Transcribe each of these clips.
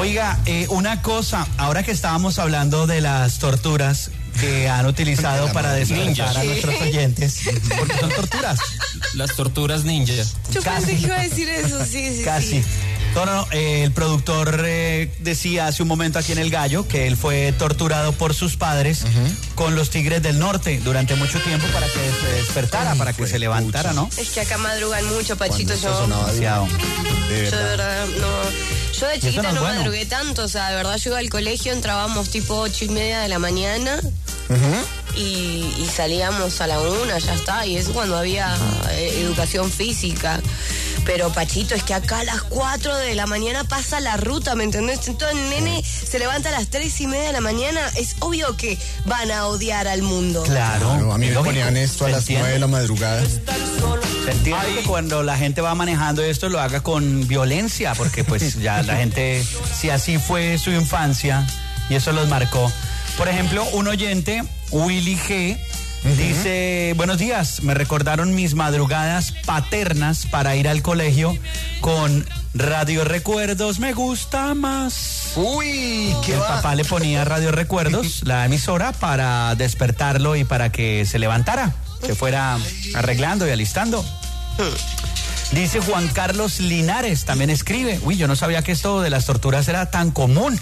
Oiga, eh, una cosa, ahora que estábamos hablando de las torturas que han utilizado para despertar a nuestros oyentes, porque son torturas. Las torturas ninja. Yo pensé que iba a decir eso, sí, sí. Casi. sí. No, no, no, eh, el productor eh, decía hace un momento aquí en El Gallo que él fue torturado por sus padres con los Tigres del Norte durante mucho tiempo para que se despertara, para que se levantara, ¿no? Es que acá madrugan mucho, Pachito. Yo, sonaba Demasiado. de yo de verdad no. Yo de chiquita no, bueno. madrugué tanto, o sea, de verdad yo iba al colegio, entrábamos tipo ocho y media de la mañana y, y salíamos a la una, ya está, y eso cuando había eh, educación física. Pero Pachito, es que acá a las 4 de la mañana pasa la ruta, ¿me entendés? Entonces el nene se levanta a las tres y media de la mañana, es obvio que van a odiar al mundo. Claro. Claro, a mí me lógico. ponían esto a las entiende. 9 de la madrugada. Se entiende que cuando la gente va manejando esto lo haga con violencia, porque pues ya la gente, si así fue su infancia y eso los marcó. Por ejemplo, un oyente, Willy G, dice, buenos días, me recordaron mis madrugadas paternas para ir al colegio con Radio Recuerdos, me gusta más. Uy, qué El va. papá le ponía Radio Recuerdos, la emisora, para despertarlo y para que se levantara, se fuera arreglando y alistando. Dice Juan Carlos Linares, también escribe. Uy, yo no sabía que esto de las torturas era tan común.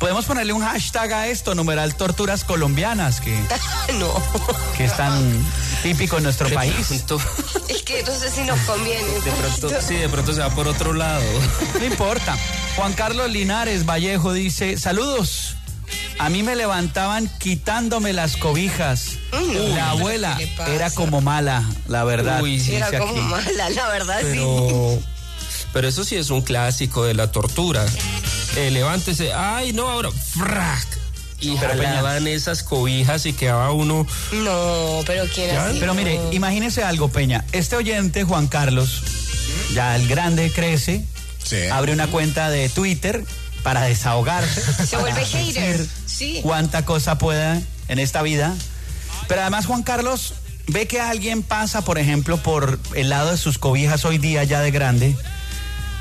Podemos ponerle un hashtag a esto, numeral torturas colombianas, que, no, que es tan típico en nuestro De país. pronto- es que entonces sí nos conviene. de pronto, sí, de pronto se va por otro lado. No importa. Juan Carlos Linares Vallejo dice, saludos. A mí me levantaban quitándome las cobijas. Uy, la abuela era como mala, la verdad. Uy, sí, Era como aquí. mala, la verdad, sí. Pero, eso sí es un clásico de la tortura. Eh, levántese, ay, no, ahora, frac. Y Pero, Peña. esas cobijas y quedaba uno. No, pero quién así. Pero mire, no. imagínese algo, Peña. Este oyente, Juan Carlos, ya el grande crece, Sí. abre una cuenta de Twitter para desahogarse. Se para vuelve hater. decir Sí. Cuánta cosa pueda en esta vida. Pero además, Juan Carlos ve que alguien pasa, por ejemplo, por el lado de sus cobijas hoy día ya de grande.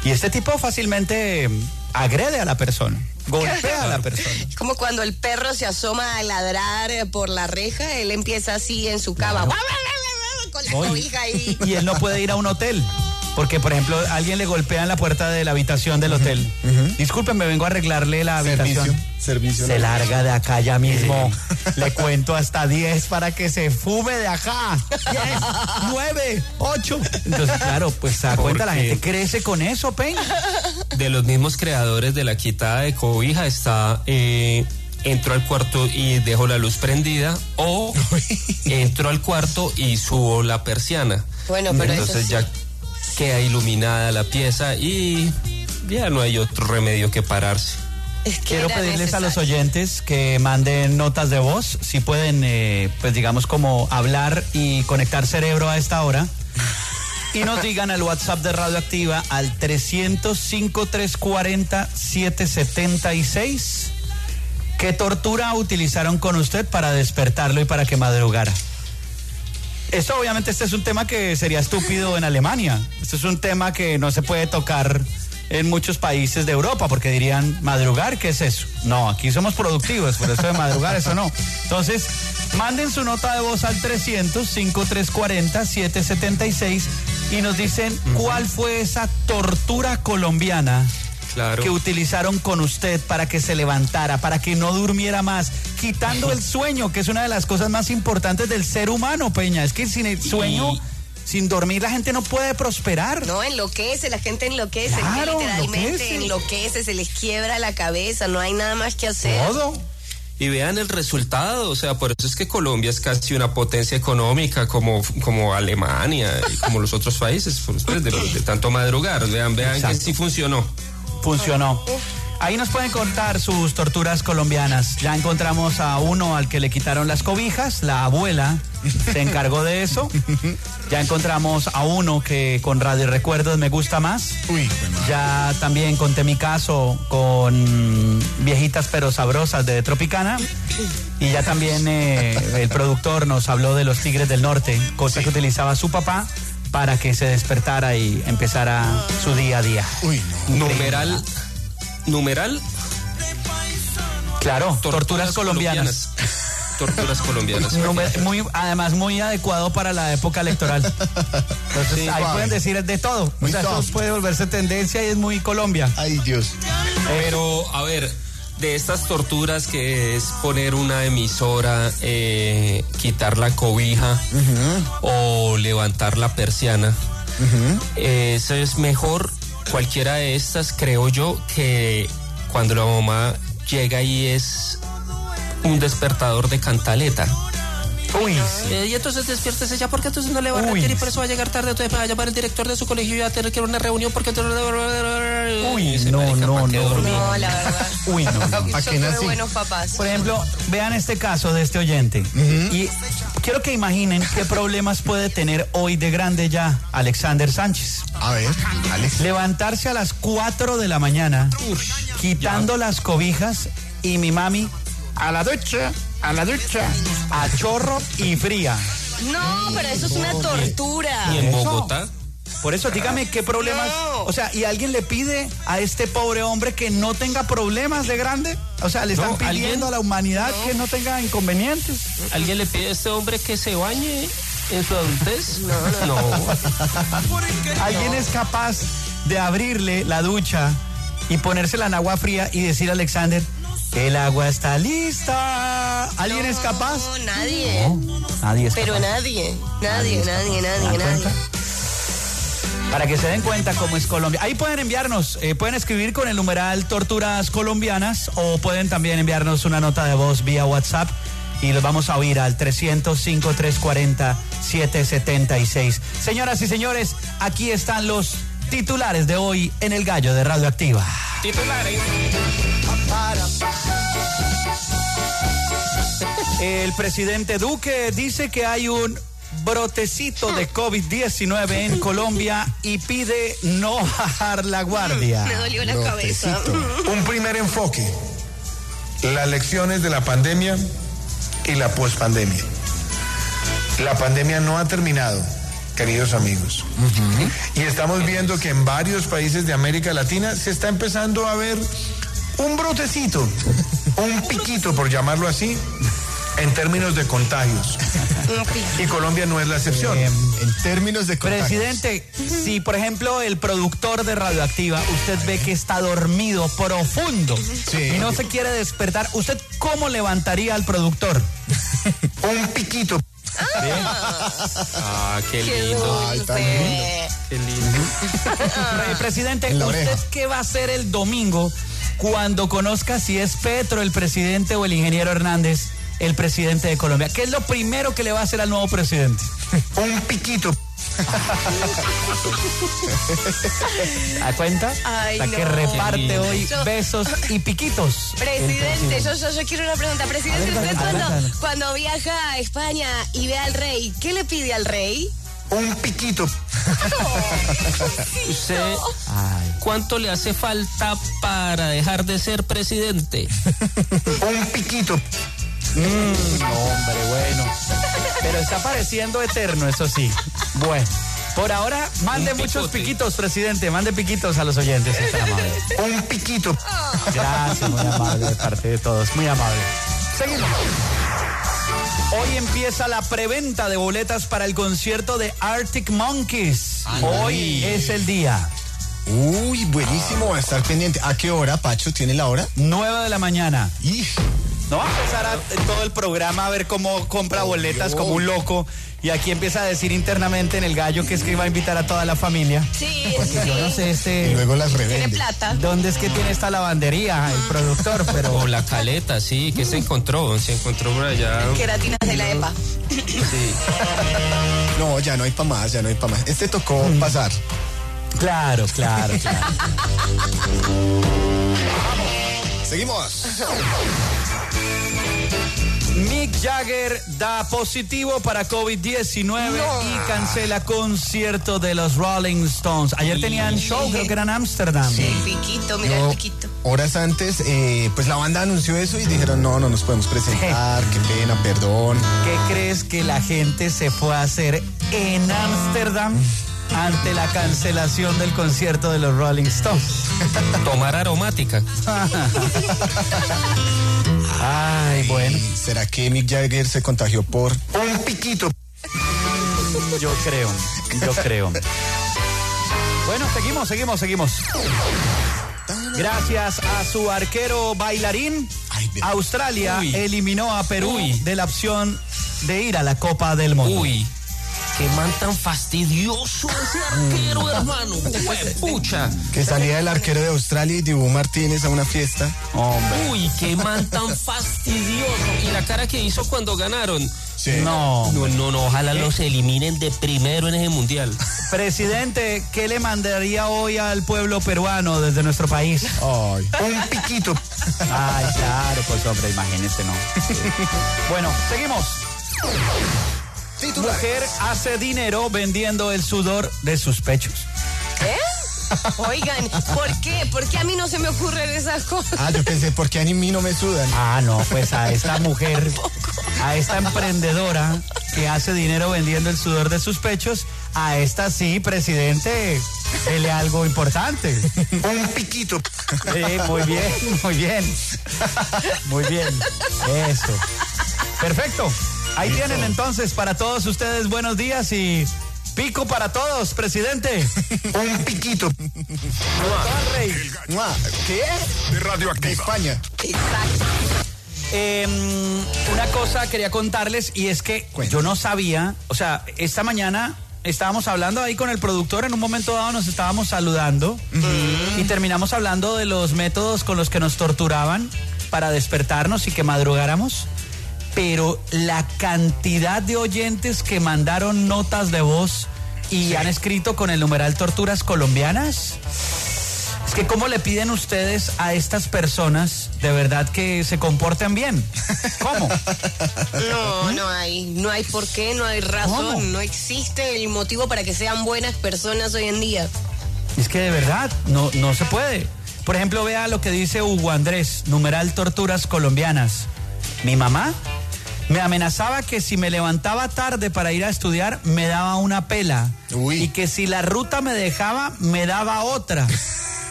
Y este tipo fácilmente agrede a la persona, golpea a la persona. Es como cuando el perro se asoma a ladrar eh, por la reja, él empieza así en su cama. Con la cobija ahí. Y él no puede ir a un hotel. Porque, por ejemplo, alguien le golpea en la puerta de la habitación del hotel. Disculpen, me vengo a arreglarle la habitación. Servicio. Servicio. Se larga de acá ya mismo. Le cuento hasta 10 para que se fume de acá. 10, 9, 8. Entonces, claro, pues se da cuenta, la gente crece con eso, Peña. De los mismos creadores de la quitada de cobija está. eh, entro al cuarto y dejo la luz prendida o entro al cuarto y subo la persiana. Bueno, pero eso Entonces sí. ya queda iluminada la pieza y ya no hay otro remedio que pararse. Es que Quiero pedirles a los oyentes que manden notas de voz, si pueden, eh, pues digamos, como hablar y conectar cerebro a esta hora. Y nos digan al WhatsApp de Radioactiva al 305-340-776 qué tortura utilizaron con usted para despertarlo y para que madrugara. Esto obviamente este es un tema que sería estúpido en Alemania. Este es un tema que no se puede tocar en muchos países de Europa porque dirían, madrugar, ¿qué es eso? No, aquí somos productivos, por eso de madrugar, eso no. Entonces, manden su nota de voz al 300-5340-776 y nos dicen cuál fue esa tortura colombiana Claro. que utilizaron con usted para que se levantara, para que no durmiera más, quitando el sueño, que es una de las cosas más importantes del ser humano, Peña. Es que sin el sueño, Y- sin dormir, la gente no puede prosperar. No, enloquece, la gente enloquece, Claro, que literalmente enloquece. enloquece. se les quiebra la cabeza, no hay nada más que hacer. Todo. Y vean el resultado, o sea, por eso es que Colombia es casi una potencia económica como, como Alemania y como los otros países, pues, pues, de, de tanto madrugar. Vean, vean que Exacto. sí funcionó. Funcionó. Ahí nos pueden contar sus torturas colombianas. Ya encontramos a uno al que le quitaron las cobijas, la abuela se encargó de eso. Ya encontramos a uno que con Radio Recuerdos me gusta más. Uy. Ya también conté mi caso con viejitas pero sabrosas de Tropicana. Y ya también eh, el productor nos habló de los Tigres del Norte, cosa que utilizaba su papá para que se despertara y empezara su día a día. Uy, no. Numeral, numeral Claro, torturas, colombianas. Torturas colombianas. Numer- Muy, además, muy adecuado para la época electoral. Entonces, ahí pueden decir de todo. Muy o sea, esto soft. puede volverse tendencia y es muy Colombia. Ay, Dios. Pero, a ver, de estas torturas que es poner una emisora, eh, quitar la cobija o levantar la persiana, eh, eso es mejor, cualquiera de estas, creo yo, que cuando la mamá llega y es un despertador de cantaleta. Uy, Eh, y entonces despiértese ya porque entonces no le va a rendir y por eso va a llegar tarde. Entonces va a llamar el director de su colegio y va a tener que ir a una reunión porque entonces... Uy, no, no, ¿pa' qué no? No, la verdad. uy, no. ¿Pa' Yo qué tuve nací? buenos papás. Por ejemplo, vean este caso de este oyente. Y quiero que imaginen qué problemas puede tener hoy de grande ya Alexander Sánchez. A ver, Alex. Levantarse a las 4 de la mañana, quitando las cobijas y mi mami a la ducha, a la ducha, a chorro y fría. No, pero eso es una tortura. Y en. Bogotá... Por eso, dígame qué problemas. No. O sea, ¿y alguien le pide a este pobre hombre que no tenga problemas de grande? O sea, le están No, pidiendo ¿alguien? a la humanidad que no tenga inconvenientes. ¿Alguien le pide a este hombre que se bañe en su adultez? No, no. ¿Alguien es capaz de abrirle la ducha y ponérsela en agua fría y decir a Alexander, el agua está lista? ¿Alguien es capaz? No, nadie. Nadie es Pero capaz. nadie. Nadie, nadie, ¿Se nadie, nadie. Para que se den cuenta cómo es Colombia. Ahí pueden enviarnos, eh, pueden escribir con el numeral Torturas Colombianas o pueden también enviarnos una nota de voz vía WhatsApp y los vamos a oír al 305-340-776. Señoras y señores, aquí están los titulares de hoy en el Gallo de Radioactiva. Titulares. El presidente Duque dice que hay un brotecito de COVID-19 en Colombia y pide no bajar la guardia. Me dolió la cabeza. Un primer enfoque, las lecciones de la pandemia y la pospandemia. La pandemia no ha terminado, queridos amigos. Y estamos viendo que en varios países de América Latina se está empezando a ver un brotecito, un piquito, por llamarlo así, en términos de contagios. Y Colombia no es la excepción. Em, En términos de contagios. Presidente, si por ejemplo el productor de Radioactiva, usted ve que está dormido profundo Sí. y no se quiere despertar, ¿usted cómo levantaría al productor? Un piquito. Ah, qué lindo. Ay, tan dulce. Qué lindo. Eh, Presidente, ¿usted qué va a hacer el domingo cuando conozca si es Petro el presidente o el ingeniero Hernández el presidente de Colombia? ¿Qué es lo primero que le va a hacer al nuevo presidente? Un piquito. ¿A cuenta? Ay, La que no. reparte Qué hoy lindo. besos y piquitos. Presidente, yo, yo, yo quiero una pregunta. Presidente, ver, usted cuando, viaja a España y ve al rey, ¿qué le pide al rey? Un piquito. ¿Usted cuánto le hace falta para dejar de ser presidente? Un piquito. No, hombre, bueno. Pero está pareciendo eterno, eso sí. Bueno. Por ahora, mande muchos piquitos, presidente. Mande piquitos a los oyentes. si amable. Un piquito. Gracias, muy amable de parte de todos. Muy amable. Seguimos. Hoy empieza la preventa de boletas para el concierto de Arctic Monkeys. Hoy es el día. Uy, buenísimo, va a estar pendiente. ¿A qué hora, Pacho? ¿Tiene la hora? 9 de la mañana. Y No va a empezar a- en todo el programa a ver cómo compra boletas como un loco. Y aquí empieza a decir internamente en el gallo que es que iba a invitar a toda la familia. Sí, Porque yo no sé y este. luego las Tiene revende. plata. ¿Dónde es que tiene esta lavandería? El productor, O pero. la caleta, sí, que se encontró, se encontró por allá. Queratinas de la EPA. Sí. No, ya no hay para más, ya no hay para más. Este tocó pasar. Claro, claro, claro. Seguimos. Mick Jagger da positivo para COVID-19 y cancela concierto de los Rolling Stones. Ayer tenían show, creo que era en Ámsterdam. El piquito, mira Yo, el piquito. horas antes, eh, pues la banda anunció eso y dijeron, no, no nos podemos presentar, qué pena, perdón. ¿Qué crees que la gente se fue a hacer en Ámsterdam? ante la cancelación del concierto de los Rolling Stones. Tomar aromática. Ay, bueno, ¿Será que Mick Jagger se contagió por Un piquito. yo creo, yo creo. Bueno, seguimos, seguimos, seguimos. Gracias a su arquero bailarín, Ay. Australia Uy. eliminó a Perú Uy. de la opción de ir a la Copa del Mundo. Uy, qué man tan fastidioso ese arquero, hermano. Pucha. que salía el arquero de Australia y Dibu Martínez a una fiesta? Hombre. Uy, qué man tan fastidioso. Y la cara que hizo cuando ganaron. Sí. No. No, no, no, ojalá los eliminen de primero en ese mundial. Presidente, ¿qué le mandaría hoy al pueblo peruano desde nuestro país? Ay. Un piquito. Ay, claro, pues hombre, imagínese, ¿no? Sí. Bueno, seguimos. Mujer hace dinero vendiendo el sudor de sus pechos. ¿Eh? Oigan, ¿por qué? ¿Por qué a mí no se me ocurren esas cosas? Ah, yo pensé, ¿por qué a mí no me sudan? Ah, no, pues a esta mujer, a esta emprendedora que hace dinero vendiendo el sudor de sus pechos, a esta sí, presidente, dele algo importante. Un piquito. Sí, muy bien, muy bien. Muy bien. Eso. Perfecto. Ahí tienen entonces para todos ustedes buenos días y pico para todos, presidente. Un piquito. ¿Qué? de Radioactiva. España. Exacto. Em, una cosa quería contarles y es que yo no sabía, o sea, esta mañana estábamos hablando ahí con el productor, en un momento dado nos estábamos saludando y terminamos hablando de los métodos con los que nos torturaban para despertarnos y que madrugáramos. Pero la cantidad de oyentes que mandaron notas de voz y han escrito con el numeral torturas colombianas. Es que cómo le piden ustedes a estas personas de verdad que se comporten bien. ¿Cómo? No, no hay, no hay por qué, no hay razón, ¿Cómo? no existe el motivo para que sean buenas personas hoy en día. Es que de verdad no, no se puede. Por ejemplo, vea lo que dice Hugo Andrés, numeral torturas colombianas. Mi mamá me amenazaba que si me levantaba tarde para ir a estudiar, me daba una pela. Uy. Y que si la ruta me dejaba, me daba otra.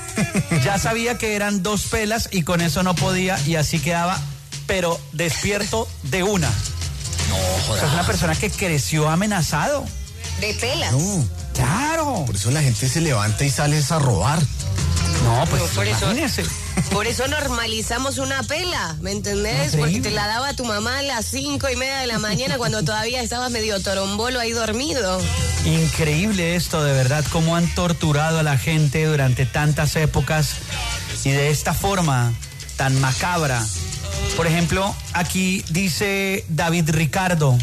ya sabía que eran dos pelas y con eso no podía y así quedaba, pero despierto de una. No, o sea, es una persona que creció amenazado. De pelas. No, Claro. por eso la gente se levanta y sales a robar. No, pues por eso- imagínese. Por eso normalizamos una pela, ¿me entendés? Increíble. Porque te la daba tu mamá a las cinco y media de la mañana cuando todavía estabas medio torombolo ahí dormido. Increíble esto, de verdad, cómo han torturado a la gente durante tantas épocas y de esta forma tan macabra. Por ejemplo, aquí dice David Ricardo,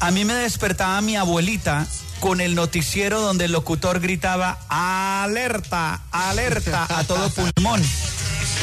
a mí me despertaba mi abuelita con el noticiero donde el locutor gritaba, alerta, alerta, a todo pulmón.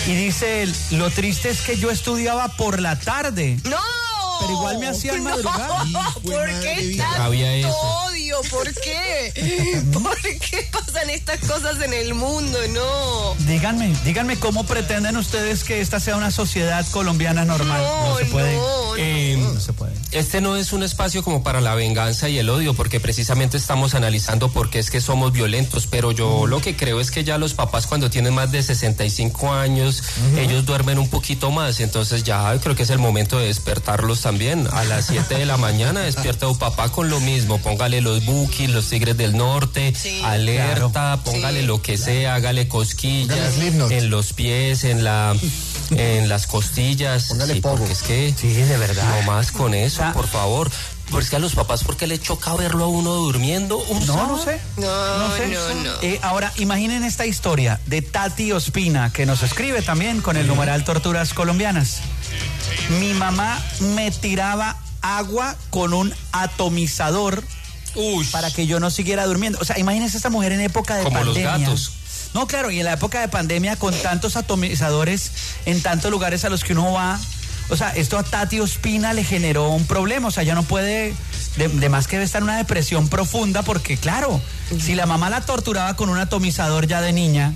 Y dice él, lo triste es que yo estudiaba por la tarde. ¡No! Pero igual me hacían No, madrugar. ¿Por qué tanto odio? ¿Por qué? ¿Por qué pasan estas cosas en el mundo? No. Díganme, díganme cómo pretenden ustedes que esta sea una sociedad colombiana normal. No, se puede. no. Eh, No se puede. Este no es un espacio como para la venganza y el odio, porque precisamente estamos analizando por qué es que somos violentos, pero yo lo que creo es que ya los papás cuando tienen más de 65 años, ellos duermen un poquito más, entonces ya creo que es el momento de despertarlos también. A las 7 de la mañana despierta tu papá con lo mismo, póngale los bookies, los tigres del norte, Sí. alerta, póngale Sí. lo que sea, hágale cosquillas en los pies, en la en las costillas, Póngale sí, porque es que Sí, de verdad. no más con eso, por favor. Porque a los papás, ¿por qué le choca verlo a uno durmiendo? Un No, no sé. No, sé. no, no. Eh, ahora, imaginen esta historia de Tati Ospina, que nos escribe también con el numeral Torturas Colombianas. Mi mamá me tiraba agua con un atomizador Uy, para que yo no siguiera durmiendo. O sea, imagínense esta mujer en época de Como los pandemia. gatos. No, claro, y en la época de pandemia con tantos atomizadores en tantos lugares a los que uno va. O sea, esto a Tati Ospina le generó un problema. O sea, ya no puede, de, de más que debe estar en una depresión profunda, porque claro, si la mamá la torturaba con un atomizador ya de niña,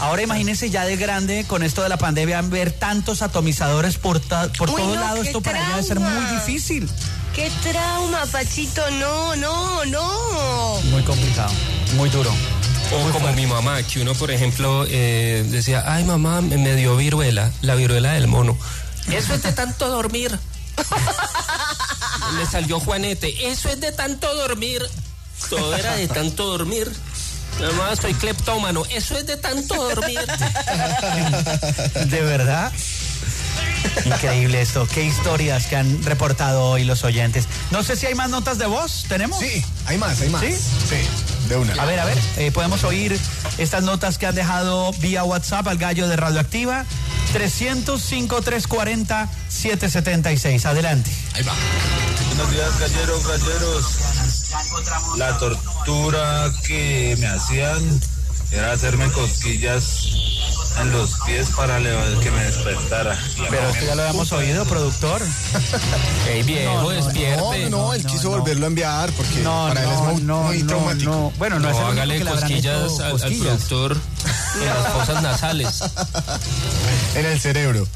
ahora imagínense ya de grande con esto de la pandemia ver tantos atomizadores por, ta- por Uy, todos no, lados. Esto para ella debe ser muy difícil. ¡Qué trauma, Pachito! No, no, no. Muy complicado. muy duro. O como mi mamá, que uno, por ejemplo, eh, decía, ay mamá, me dio viruela, la viruela del mono. Eso es de tanto dormir. Le salió Juanete, eso es de tanto dormir. Todo era de tanto dormir. Mamá, soy cleptómano, eso es de tanto dormir. ¿De verdad? Increíble esto. Qué historias que han reportado hoy los oyentes. No sé si hay más notas de voz. ¿Tenemos? Sí, hay más, hay más. ¿Sí? Sí, de una. A ver, a ver, eh, podemos oír estas notas que han dejado vía WhatsApp al gallo de Radioactiva. 305-340-776. Adelante. Ahí va. Buenos días, galleros, galleros. La tortura que me hacían era hacerme cosquillas en los pies para que me despertara. Pero esto ya lo habíamos oído, productor. Ey, viejo, No, despierte. no, no, él quiso volverlo a enviar porque No, para él es no, muy, no, muy no, traumático. no. Bueno, no, No, es hágale cosquillas al, al productor en las fosas nasales. En el cerebro.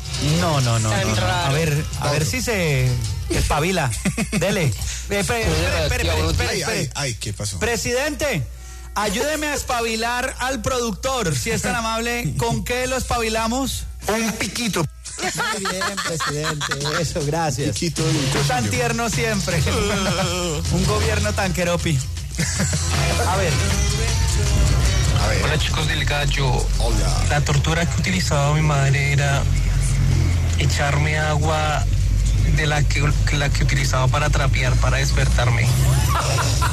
No, no, no. No, no. A ver, a ver si se espabila. Dele. Eh, espere, espere, espere, espere, espere, Ay, espere. ay, ay, ¿qué pasó? Presidente, ayúdeme a espabilar al productor, si es tan amable. ¿Con qué lo espabilamos? Un piquito. Muy bien, presidente. Eso, gracias. Piquito de un Tú tan tierno siempre. Un gobierno tan queropi. A ver, A ver. Hola chicos del gallo. Hola. La tortura que utilizaba mi madre era echarme agua de la que, la que utilizaba para trapear, para despertarme.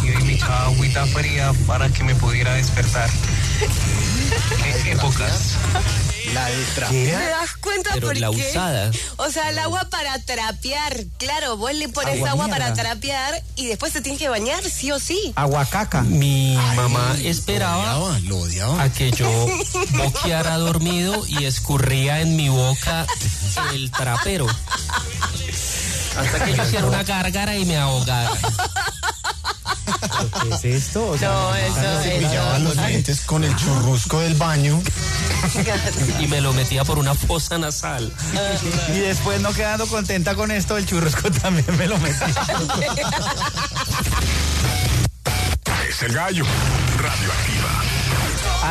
Y me echaba agüita fría para que me pudiera despertar. Qué épocas. La de ¿Te trapear. das cuenta Pero por la qué? usada. O sea, el agua para trapear. Claro, vos le pones Agua para trapear y después se tiene que bañar, sí o sí. aguacaca. Mi mamá Lo esperaba odiaba, lo odiaba. a que yo boqueara dormido y escurría en mi boca el trapero. Hasta que yo hiciera una gárgara y me ahogara. ¿Qué es esto? O sea, No, eso Se es. los dientes con el churrusco del baño. Y me lo metía por una fosa nasal. Y después no quedando contenta con esto, el churrusco también me lo metí. Es el gallo. Radioactiva.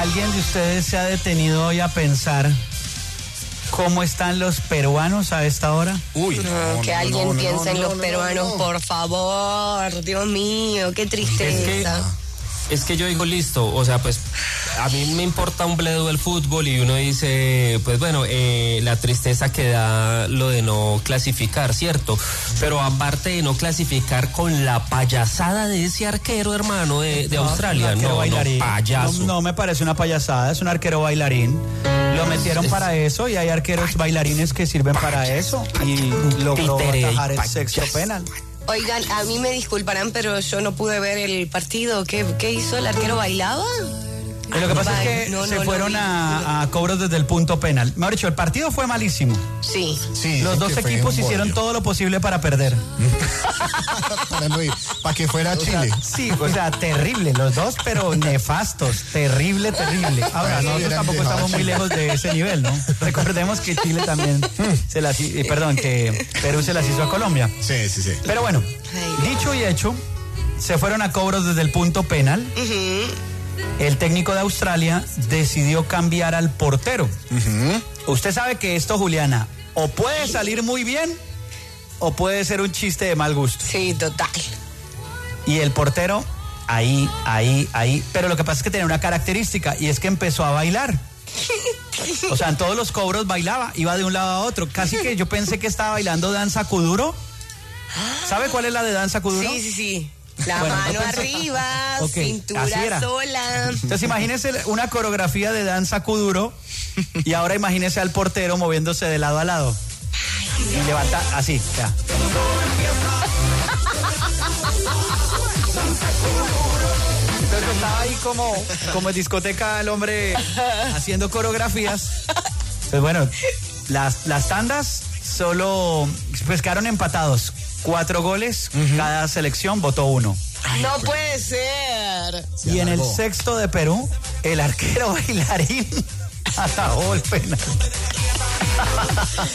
¿Alguien de ustedes se ha detenido hoy a pensar cómo están los peruanos a esta hora? Uy, No, que alguien piense en los peruanos, por favor. Dios mío, qué tristeza. Es que yo digo, listo, o sea, pues a mí me importa un bledo el fútbol y uno dice, pues bueno, eh, la tristeza que da lo de no clasificar, ¿cierto? Pero aparte de no clasificar con la payasada de ese arquero, hermano, de, de Australia, no, no, bailarín. payaso. No, no me parece una payasada, es un arquero bailarín. Lo metieron para eso y hay arqueros bailarines que sirven para eso y logró atajar el sexto penal. Oigan, a mí me disculparán, pero yo no pude ver el partido. ¿Qué, qué hizo? ¿El arquero bailaba? Y lo que pasa es que no, se no fueron vi. a, a cobros desde el punto penal. Mejor dicho, el partido fue malísimo. Sí. Sí, Los dos equipos hicieron todo lo posible para perder. Para no ir, para que fuera Chile. Sí, o sea, terrible, los dos, pero nefastos, terrible, terrible. Ahora, Bueno, nosotros tampoco estamos muy lejos de ese nivel, ¿no? Recordemos que Chile también se las, eh, perdón, que Perú se las hizo a Colombia. Sí, sí, sí. Pero bueno, dicho y hecho, se fueron a cobros desde el punto penal. El técnico de Australia decidió cambiar al portero. Usted sabe que esto, Juliana, o puede salir muy bien o puede ser un chiste de mal gusto. Sí, total. Y el portero, ahí, ahí, ahí. Pero lo que pasa es que tenía una característica y es que empezó a bailar. O sea, en todos los cobros bailaba, iba de un lado a otro. Casi que yo pensé que estaba bailando danza kuduro. ¿Sabe cuál es la de danza kuduro? Sí, sí, sí. La Bueno, mano arriba, Ok, así cintura sola. Entonces imagínese una coreografía de danza kuduro y ahora imagínese al portero moviéndose de lado a lado. Y levanta así, ya. Entonces estaba ahí como, como en discoteca el hombre haciendo coreografías. Pues bueno, las, las tandas solo quedaron empatados. Cuatro goles, cada selección votó uno. No puede ser. Y en el sexto de Perú, el arquero bailarín atajó el penal.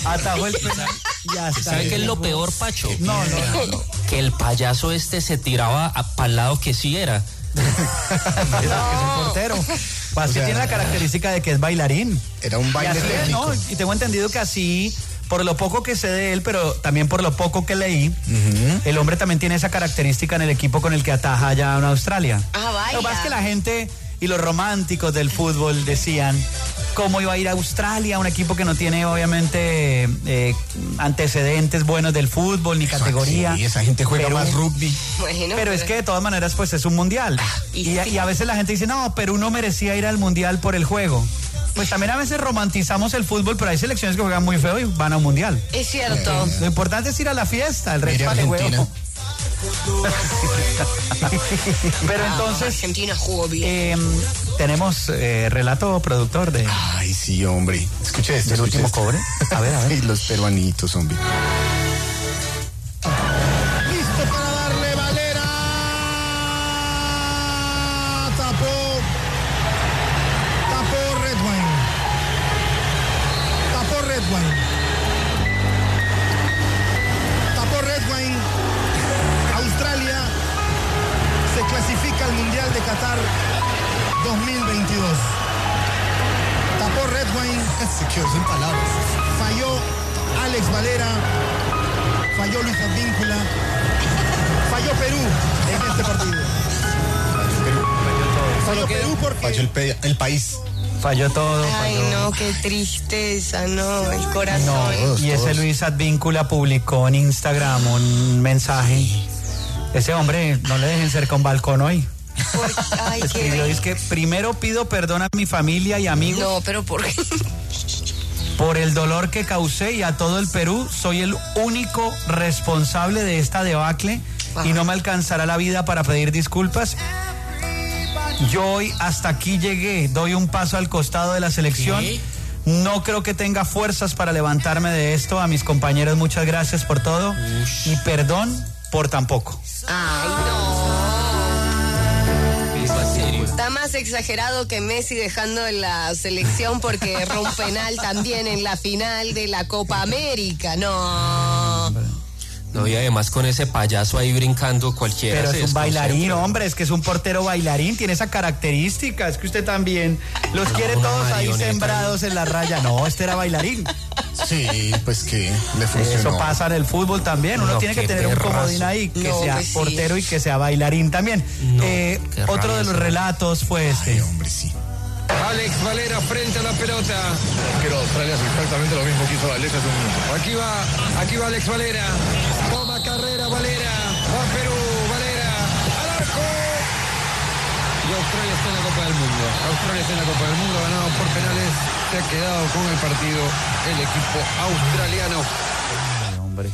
atajó el penal. Y hasta ¿Sabe qué es lo peor, Pacho? No, no, no. Que el payaso este se tiraba para el lado que sí era. es el portero. Pues sea, tiene la característica de que es bailarín. Era un Y, baile así es, técnico. ¿no? y tengo entendido que así, por lo poco que sé de él, pero también por lo poco que leí, el hombre también tiene esa característica en el equipo con el que ataja allá en Australia. Ah, vaya. Lo es que la gente y los románticos del fútbol decían cómo iba a ir a Australia, un equipo que no tiene obviamente eh, antecedentes buenos del fútbol ni categoría. Sí, esa gente juega Perú- más rugby. Bueno, pero es que de todas maneras pues es un mundial. y Y, sí. y a veces la gente dice, no, Perú no merecía ir al mundial por el juego. Pues también a veces romantizamos el fútbol, pero hay selecciones que juegan muy feo y van a un mundial. Es cierto. Lo importante es ir a la fiesta, el resto vale huevo. Pero entonces Argentina jugó bien. eh, tenemos eh, relato productor de Ay, sí, hombre. Escuche esto. del escuche último cobre. A ver, a ver. Ay, los peruanitos, hombre. Pe- el país. Falló todo. Ay, falló. no, qué tristeza, no, el corazón. No, y ese todos. Luis Advíncula publicó en Instagram un mensaje. Ese hombre, no le dejen cerca un balcón hoy. Por- ay, Escribió, qué... es que primero pido perdón a mi familia y amigos No, pero ¿por qué? por el dolor que causé y a todo el Perú. Soy el único responsable de esta debacle y no me alcanzará la vida para pedir disculpas. Yo hoy hasta aquí llegué, doy un paso al costado de la selección. No creo que tenga fuerzas para levantarme de esto. A mis compañeros, muchas gracias por todo. Y perdón por tampoco. Ay, no. Está más exagerado que Messi dejando la selección porque erró un penal también en la final de la Copa América. No. No, y además con ese payaso ahí brincando cualquiera. Pero es un bailarín, hombre, es que es un portero bailarín, tiene esa característica, es que usted también los quiere todos ahí sembrados en la raya. No, este era bailarín. Sí, pues que le funcionó. Eso pasa en el fútbol también, uno No, tiene que tener un comodín ahí, que No, sea pues sí. portero y que sea bailarín también. No, Eh, otro de los relatos fue este. Ay, hombre, sí. Alex Valera frente a la pelota. Quiero Australia exactamente lo mismo que hizo Alex hace un minuto. Aquí va, aquí va Alex Valera. Copa del Mundo. Australia está en la Copa del Mundo, ganado por penales. Se ha quedado con el partido el equipo australiano. Ay, hombre.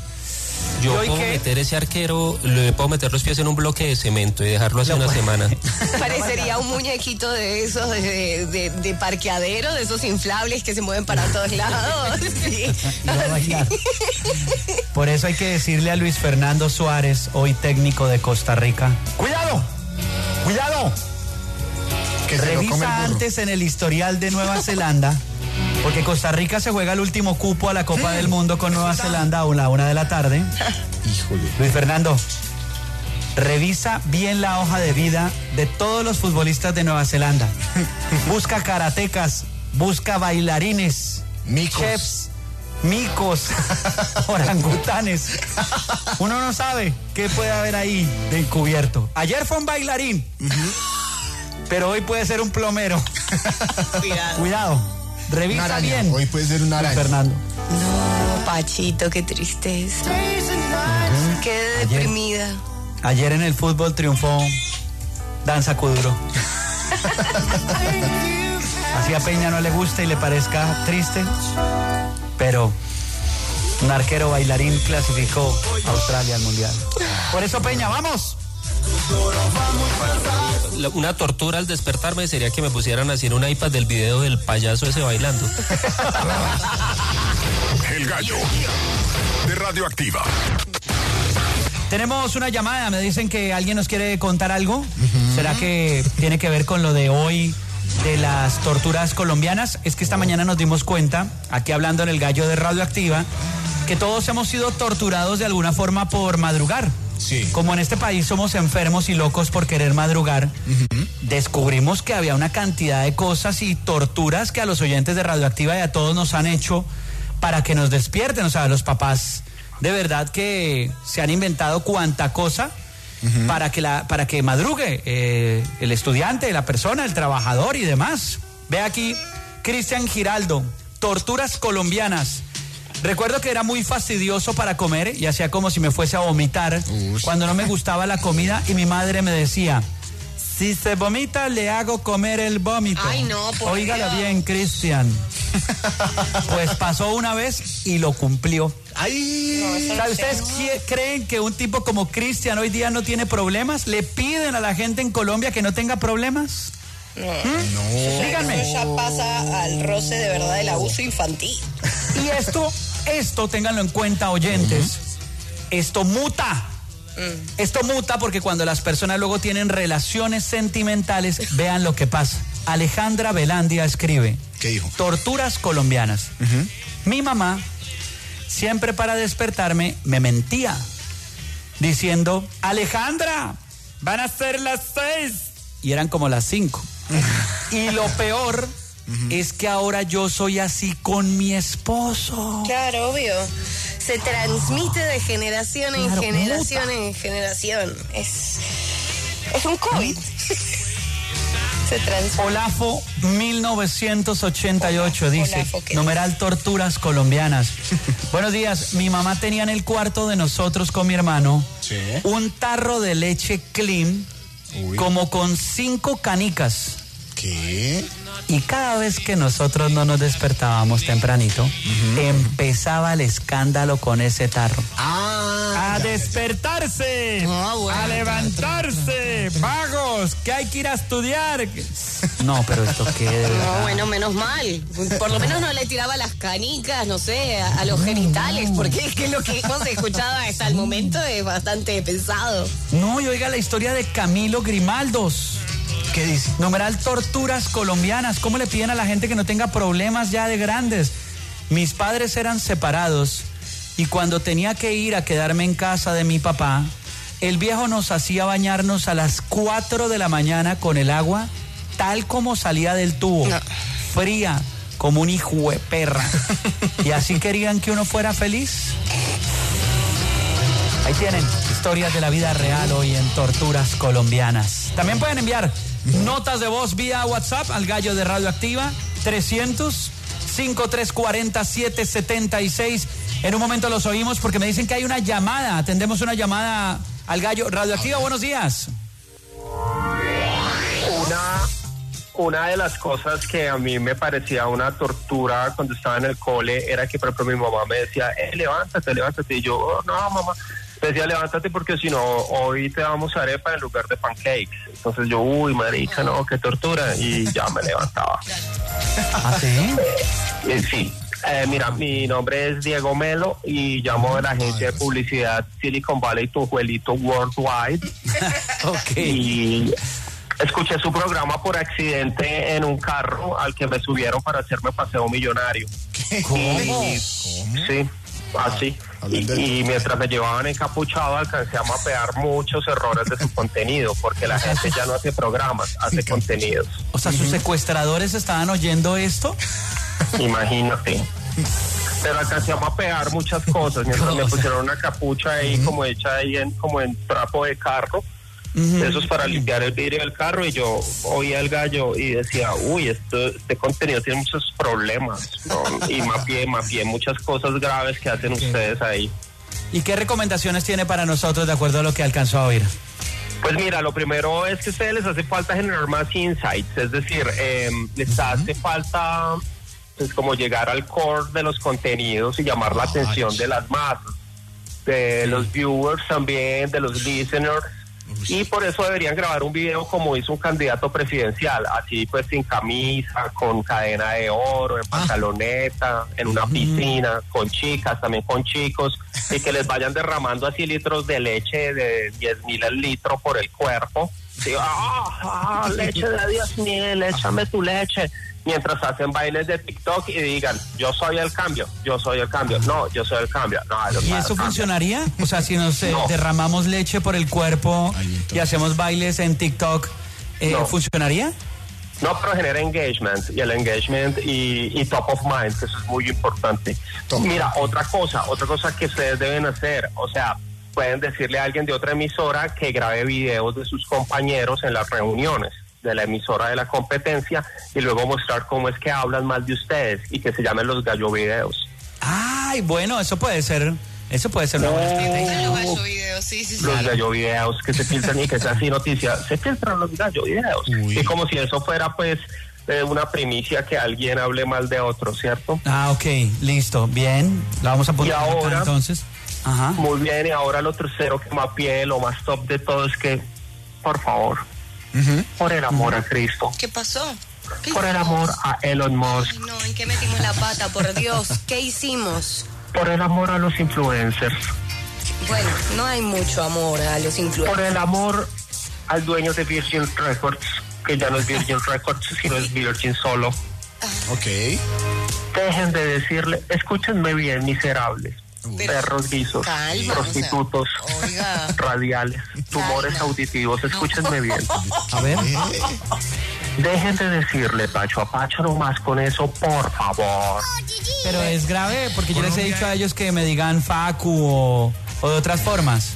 Yo ¿Y hoy puedo qué? meter ese arquero, le puedo meter los pies en un bloque de cemento y dejarlo así Lo una semana. Parecería un muñequito de esos de, de- de parqueadero, de esos inflables que se mueven para todos lados. Sí. Por eso hay que decirle a Luis Fernando Suárez, hoy técnico de Costa Rica. ¡Cuidado! ¡Cuidado! Que Revisa antes en el historial de Nueva Zelanda, porque Costa Rica se juega el último cupo a la Copa del Mundo con Nueva Zelanda a la una de la tarde. Híjole. Luis Fernando, revisa bien la hoja de vida de todos los futbolistas de Nueva Zelanda. Busca karatecas, busca bailarines, Micos. chefs, micos, orangutanes. Uno no sabe qué puede haber ahí de encubierto. Ayer fue un bailarín, pero hoy puede ser un plomero. Cuidado. Cuidado, revisa araña. bien. Hoy puede ser Luis araña. Fernando. No, Pachito, qué tristeza. Ayer. deprimida. Ayer en el fútbol triunfó Danza Kuduro. Así a Peña no le gusta y le parezca triste, pero un arquero bailarín clasificó a Australia al Mundial. Por eso Peña, vamos. Una tortura al despertarme sería que me pusieran así en un iPad del video del payaso ese bailando. El gallo de Radioactiva. Tenemos una llamada, me dicen que alguien nos quiere contar algo. ¿Será que tiene que ver con lo de hoy de las torturas colombianas? Es que esta mañana nos dimos cuenta, aquí hablando en el gallo de Radioactiva, que todos hemos sido torturados de alguna forma por madrugar. Sí. como en este país somos enfermos y locos por querer madrugar, descubrimos que había una cantidad de cosas y torturas que a los oyentes de Radioactiva y a todos nos han hecho para que nos despierten. O sea, los papás de verdad que se han inventado cuanta cosa para, que la, para que madrugue eh, el estudiante, la persona, el trabajador y demás. Ve aquí, Cristian Giraldo, torturas colombianas. Recuerdo que era muy fastidioso para comer y hacía como si me fuese a vomitar cuando no me gustaba la comida y mi madre me decía, si se vomita le hago comer el vómito. Ay, no, por Óigala Dios. bien, Cristian. Pues pasó una vez y lo cumplió. Ay, ¿Ustedes creen que un tipo como Cristian hoy día no tiene problemas? ¿Le piden a la gente en Colombia que no tenga problemas? ¿Mm? Díganme. Eso ya pasa al roce de verdad del abuso infantil. Y esto, esto, ténganlo en cuenta, oyentes, esto muta. Esto muta porque cuando las personas luego tienen relaciones sentimentales, vean lo que pasa. Alejandra Velandia escribe, ¿Qué dijo? torturas colombianas. Mi mamá, siempre para despertarme, me mentía, diciendo, Alejandra, van a ser las seis. Y eran como las cinco. Y lo peor es que ahora yo soy así con mi esposo. Claro, obvio. Se transmite de generación en Claro, generación en generación. Es, es un COVID. Se transmite. Olafo 1988 dice, Olafo, ¿qué numeral torturas colombianas. Buenos días, mi mamá tenía en el cuarto de nosotros con mi hermano Sí. un tarro de leche clean Como con cinco canicas. ¿Qué? Y cada vez que nosotros no nos despertábamos tempranito, empezaba el escándalo con ese tarro. Ah, A despertarse, Ah, bueno. a levantarse, vagos, que hay que ir a estudiar. No, pero esto qué de No, bueno, menos mal. Por lo menos no le tiraba las canicas, no sé, a, a los genitales, porque es que lo que hemos escuchado hasta el momento es bastante pesado. No, y oiga la historia de Camilo Grimaldos. ¿Qué dice? Numeral torturas colombianas. ¿Cómo le piden a la gente que no tenga problemas ya de grandes? Mis padres eran separados y cuando tenía que ir a quedarme en casa de mi papá, el viejo nos hacía bañarnos a las 4 de la mañana con el agua tal como salía del tubo. No. Fría, como un hijo de perra. ¿Y así querían que uno fuera feliz? Ahí tienen historias de la vida real hoy en Torturas Colombianas. También pueden enviar notas de voz vía WhatsApp al gallo de Radioactiva 300 5340 776. En un momento los oímos porque me dicen que hay una llamada. Atendemos una llamada al gallo Radioactiva. Buenos días. Una, de las cosas que a mí me parecía una tortura cuando estaba en el cole era que, por ejemplo, mi mamá me decía, eh, levántate, levántate. Y yo, "Oh, no, mamá. Decía, levántate porque si no, hoy te damos arepa en lugar de pancakes. Entonces yo, uy, marica, no, qué tortura. Y ya me levantaba. ¿Ah, sí? Eh, sí. Eh, mira, mi nombre es Diego Melo y llamo de la agencia de publicidad Silicon Valley Tujuelito Worldwide. Ok. y escuché su programa por accidente en un carro al que me subieron para hacerme paseo millonario. ¿Cómo? Y- sí, así. Y, Hablando de y mientras me llevaban encapuchado alcancé a mapear muchos errores de su contenido, porque la gente ya no hace programas, hace contenidos. O sea, sus secuestradores estaban oyendo esto. Imagínate. Pero alcancé a mapear muchas cosas mientras me pusieron una capucha ahí como hecha ahí en, como en trapo de carro. Eso es para limpiar el vidrio del carro y yo oía el gallo y decía, uy, esto, este contenido tiene muchos problemas. ¿no? Y mapeé, mapeé muchas cosas graves que hacen ustedes ahí. ¿Y qué recomendaciones tiene para nosotros de acuerdo a lo que alcanzó a oír? Pues mira, lo primero es que a ustedes les hace falta generar más insights, es decir, eh, les hace falta pues como llegar al core de los contenidos y llamar la atención de las masas, de los viewers también, de los listeners. Y por eso deberían grabar un video como hizo un candidato presidencial, así pues sin camisa, con cadena de oro, en pantaloneta, en una piscina, con chicas, también con chicos, y que les vayan derramando así litros de leche de 10 mil el litro por el cuerpo así, ah, ah, leche de Dios miel, échame tu leche. Mientras hacen bailes de TikTok y digan, yo soy el cambio, yo soy el cambio, no, yo soy el cambio. No, yo ¿Y eso funcionaría? O sea, si nos eh, No. derramamos leche por el cuerpo Ay, y hacemos bailes en TikTok, eh, No. ¿funcionaría? No, pero genera engagement y el engagement y, y top of mind, que eso es muy importante. Top. Mira, otra cosa, otra cosa que ustedes deben hacer, o sea, pueden decirle a alguien de otra emisora que grabe videos de sus compañeros en las reuniones de la emisora de la competencia y luego mostrar cómo es que hablan mal de ustedes y que se llamen los gallo videos. Ay, bueno, eso puede ser, eso puede ser una buena estrategia. Los gallo videos, sí, sí, sí. Los gallo videos que se filtran y que sea así noticia, se filtran los gallo videos. Uy. Y como si eso fuera pues eh, una primicia que alguien hable mal de otro, ¿cierto? Ah, ok, listo, bien. La vamos a poner Y acá, ahora- entonces. Ajá. Muy bien, y ahora lo tercero que más pie, lo más top de todo es que, por favor, por el amor a Cristo, ¿Qué pasó? ¿Qué por el amor a Elon Musk, Ay, no, ¿en qué metimos la pata? Por Dios, ¿qué hicimos? por el amor a los influencers, Bueno, no hay mucho amor a los por influencers. el amor al dueño de Virgin Records, que ya no es Virgin Records, sino es Virgin solo. Ok. Dejen de decirle, escúchenme bien, miserables, Pero- perros guisos, Calma, prostitutos, o sea, oiga. radiales, tumores Calma. auditivos, escúchenme bien. A ver. Dejen de decirle Pacho a Pacho nomás con eso, por favor. Pero es grave porque yo les he dicho a ellos que me digan Facu o, o de otras formas.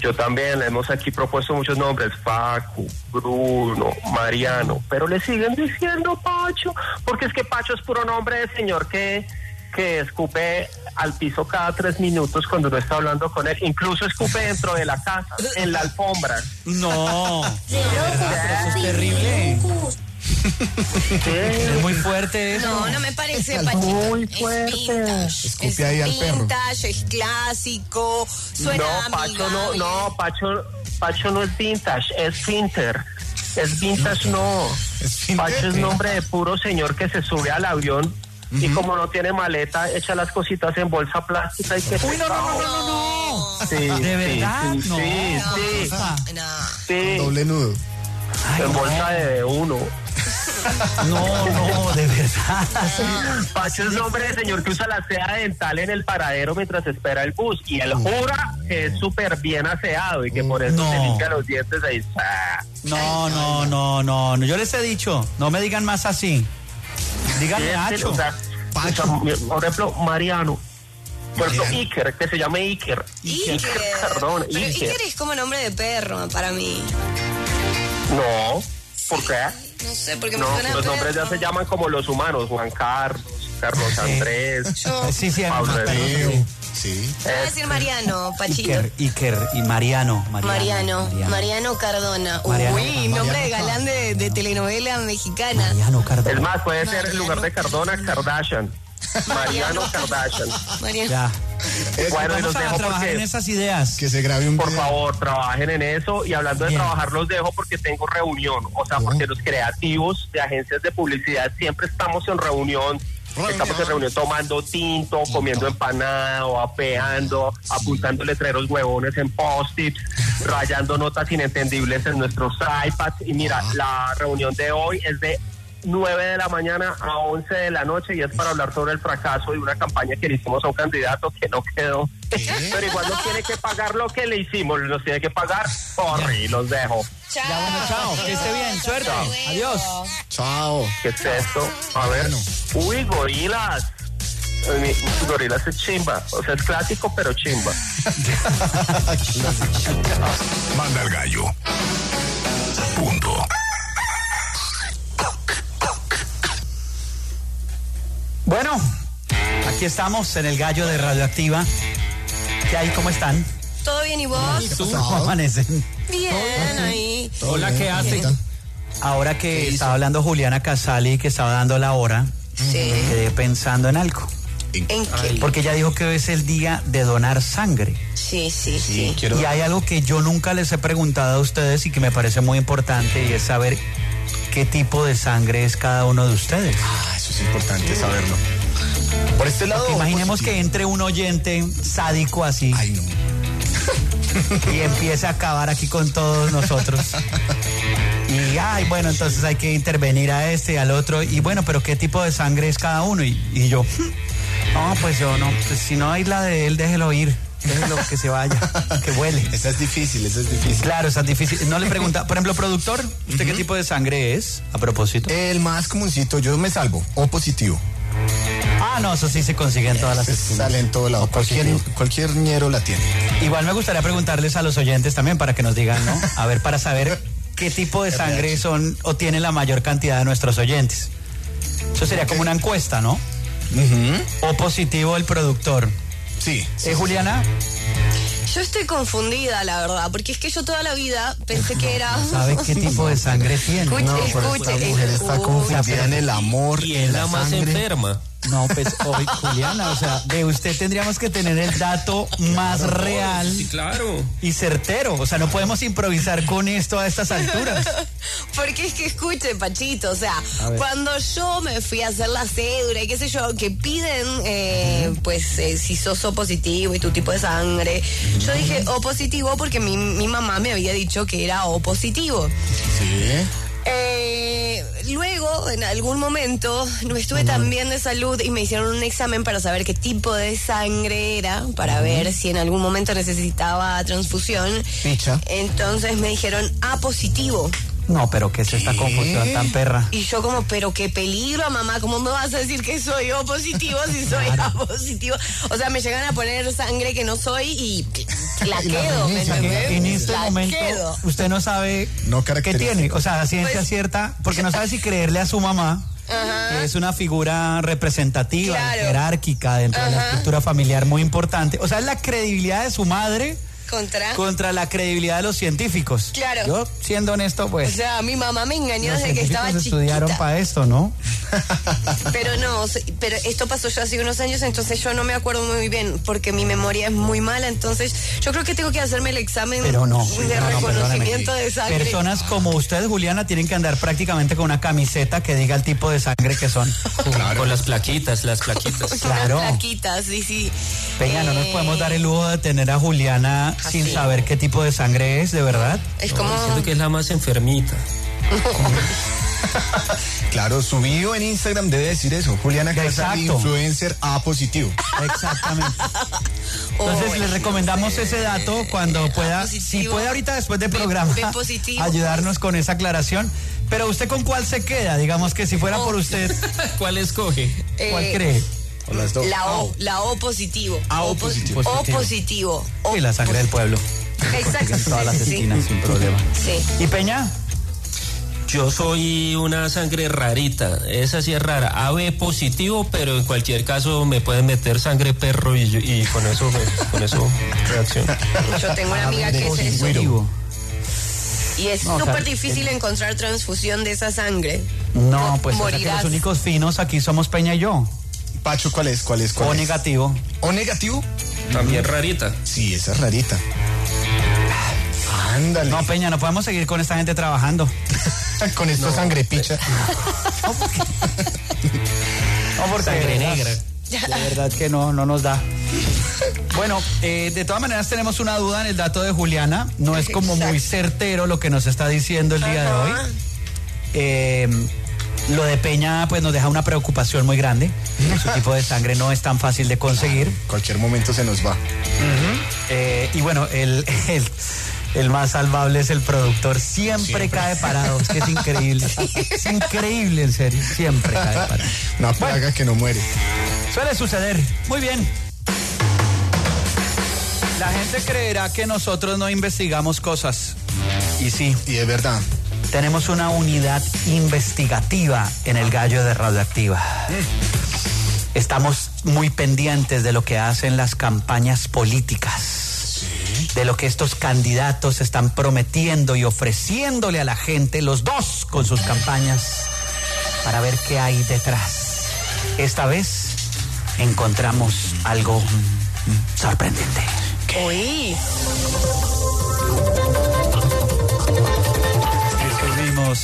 Yo también le hemos aquí propuesto muchos nombres, Facu, Bruno, Mariano, pero le siguen diciendo Pacho, porque es que Pacho es puro nombre de señor que, que escupe al piso cada tres minutos cuando uno está hablando con él, incluso escupe dentro de la casa, en la alfombra. No, verdad, pero eso es terrible. Es muy fuerte eso. No, no me parece, Muy Pachito. Es fuerte. vintage. Escupe es perro. vintage, es clásico, suena no, Pacho no, amigable. no, Pacho, Pacho no es vintage, es finter. Es vintage no. ¿Es? Pacho es nombre de puro señor que se sube al avión y como no tiene maleta, echa las cositas en bolsa plástica y que Uy, no, no, no, no, no, no. Sí, ¿De sí, verdad? Sí, No. sí, sí, No. sí. Doble nudo. Ay, en no. bolsa de uno. No, no, de verdad. Pacho es nombre de señor que usa la seda dental en el paradero mientras espera el bus y él jura que es súper bien aseado y que por eso No. se limpia los dientes ahí. ¡ah! No, no, no, no, no. Yo les he dicho, no me digan más así. Díganme Sí, Nacho. o sea, Pacho. por ejemplo, Mariano. Por ejemplo. Iker, que se llame Iker. Iker. Perdón, Pero Iker. Iker es como nombre de perro para mí. No, ¿por qué? No sé, porque me No, suena a los nombres ya se llaman como los humanos, Juan Carlos, Carlos Andrés. Sí, sí, Pablo Mateo. Sí. voy a decir Mariano, Pachito. Iker, Iker y Mariano. Mariano, Mariano Cardona. Mariano, Uy, Mariano nombre de galán de, de telenovela mexicana. Mariano Cardona. Es más, puede ser en lugar de Cardona, Kardashian. Mariano Kardashian. Mariano. Ya. Bueno, y los a dejo trabajar en porque, esas ideas. Que se grabe un por video. favor, trabajen en eso. Y hablando de trabajar, los dejo porque tengo reunión. O sea, porque los creativos de agencias de publicidad siempre estamos en reunión. Estamos en reunión. tomando tinto, comiendo empanada, o apeando, apuntando letreros huevones en post-its, rayando notas inentendibles en nuestros iPads. Y mira, la reunión de hoy es de 9 de la mañana a 11 de la noche y es para hablar sobre el fracaso de una campaña que le hicimos a un candidato que no quedó. Pero igual no tiene que pagar lo que le hicimos, nos tiene que pagar. Sorry, los dejo. Chao. Ya, bueno, chao. Que esté bien. Suerte. Adiós. Chao. ¿Qué es esto? A ver. Uy, gorilas. Eh, Gorilas es chimba. O sea, es clásico, pero chimba. Manda el gallo. Punto. Bueno, aquí estamos en el gallo de Radioactiva. ¿Qué hay? ¿Cómo están? ¿Todo bien y vos? ¿Cómo amanecen? Bien, ahí. Hola, ¿qué hace? Ahora que estaba hablando Juliana Casali, que estaba dando la hora, Sí. quedé pensando en algo. ¿En qué? Porque ella dijo que hoy es el día de donar sangre. Sí, sí, sí. Quiero Y hay algo que yo nunca les he preguntado a ustedes y que me parece muy importante y es saber qué tipo de sangre es cada uno de ustedes. Ah, eso es importante saberlo. Por este lado. Porque imaginemos positivo. que entre un oyente sádico así Ay, no. y empiece a acabar aquí con todos nosotros. Y, ay, bueno, entonces hay que intervenir a este y al otro. Y bueno, pero ¿qué tipo de sangre es cada uno? Y, y yo, no, pues yo no. Pues si no hay la de él, déjelo ir. Que se vaya, que huele. Esa es difícil, esa es difícil. Claro, esa es difícil. No le pregunta, por ejemplo, productor, ¿usted qué tipo de sangre es? A propósito. El más comuncito, yo me salvo, O positivo. Ah, no, eso sí se consigue en todas las esquinas. Sale en todo lado. Cualquier, cualquier ñero la tiene. Igual me gustaría preguntarles a los oyentes también para que nos digan, ¿no? A ver, para saber qué tipo de sangre son o tiene la mayor cantidad de nuestros oyentes. Eso sería como una encuesta, ¿no? O positivo el productor. Sí. ¿Eh, Juliana? Yo estoy confundida, la verdad, porque es que yo toda la vida pensé que era... ¿Sabe qué tipo de sangre tiene? Escuche, No, escuche, esta mujer está escuche. confundida en el amor, Y en es la la más sangre. enferma. No, pues hoy, Juliana, o sea, de usted tendríamos que tener el dato más real Sí, claro. y certero. O sea, no podemos improvisar con esto a estas alturas. Porque es que escuche, Pachito, o sea, cuando yo me fui a hacer la cédula y qué sé yo, que piden, eh, pues, eh, si sos O positivo y tu tipo de sangre, yo dije O positivo porque mi, mi mamá me había dicho que era O positivo. Sí. Eh, luego, en algún momento, no estuve tan bien de salud y me hicieron un examen para saber qué tipo de sangre era, para ver si en algún momento necesitaba transfusión. Picha. Entonces me dijeron A positivo. No, pero ¿qué es esta ¿Qué? confusión tan perra? Y yo como, pero qué peligro, mamá, ¿cómo me vas a decir que soy O positivo si soy A positivo? O sea, me llegan a poner sangre que no soy y la Y quedo, en este La momento quedo. usted no sabe No qué tiene. O sea, ciencia Pues- cierta, porque no sabe si creerle a su mamá, que es una figura representativa, Claro. jerárquica dentro de la estructura familiar muy importante. O sea, es la credibilidad de su madre Contra. contra la credibilidad de los científicos. Claro. Yo, siendo honesto, O pues. sea, mi mamá me engañó desde que estaba científicos estudiaron chiquita. para esto, ¿no? Pero no, pero esto pasó ya hace unos años, entonces yo no me acuerdo muy bien, porque mi memoria es muy mala, entonces yo creo que tengo que hacerme el examen Pero no. de no, no, reconocimiento de sangre. Personas como usted, Juliana, tienen que andar prácticamente con una camiseta que diga el tipo de sangre que son. Con las plaquitas, las plaquitas. Claro. plaquitas, sí, sí. Peña, no nos Eh, podemos dar el lujo de tener a Juliana sin saber qué tipo de sangre es, de verdad. Es como... Siento que es la más enfermita. Claro, su bio en Instagram debe decir eso. Juliana Exacto. influencer A positivo. Exactamente. Oh, Entonces les recomendamos ese dato cuando pueda, si puede ahorita después del programa, B positivo. ayudarnos con esa aclaración. Pero usted con cuál se queda, digamos que si fuera por usted, ¿Cuál escoge? ¿cuál Eh, cree? O las dos. La O, la O positivo. A O po- positivo. O positivo. O Y la sangre del pueblo. Exacto. En todas las sí, sí, sí. esquinas, sin problema. Sí. ¿Y Peña? Yo soy una sangre rarita. Esa sí es rara. AB positivo, pero en cualquier caso me pueden meter sangre perro y, yo- y con eso me- con eso reacción. Yo tengo una amiga que es eso. Positivo. Y es No, o súper sea, difícil encontrar transfusión de esa sangre. No, pues o sea que morirás. los únicos finos aquí somos Peña y yo. Pacho, ¿cuál es? ¿Cuál es? ¿Cuál O es? negativo. ¿O negativo? También rarita. Sí, esa es rarita. Ándale. No, Peña, no podemos seguir con esta gente trabajando. Con esta sangre picha. No, porque Sangre de verdad- negra. De verdad que no, no nos da. Bueno, eh, de todas maneras tenemos una duda en el dato de Juliana. No es como muy certero lo que nos está diciendo el día de hoy. Eh, lo de Peña pues nos deja una preocupación muy grande. Su tipo de sangre no es tan fácil de conseguir. Cualquier momento se nos va. Eh, y bueno, el, el, el más salvable es el productor. Siempre, cae parado. Es que es increíble. Es increíble, en serio. Siempre cae parado. Una plaga que no muere. Suele suceder. Muy bien. La gente creerá que nosotros no investigamos cosas. Y sí, Y de verdad. Tenemos una unidad investigativa en el gallo de radioactiva. Estamos muy pendientes de lo que hacen las campañas políticas. De lo que estos candidatos están prometiendo y ofreciéndole a la gente, los dos con sus campañas, para ver qué hay detrás. Esta vez encontramos algo sorprendente. Uy,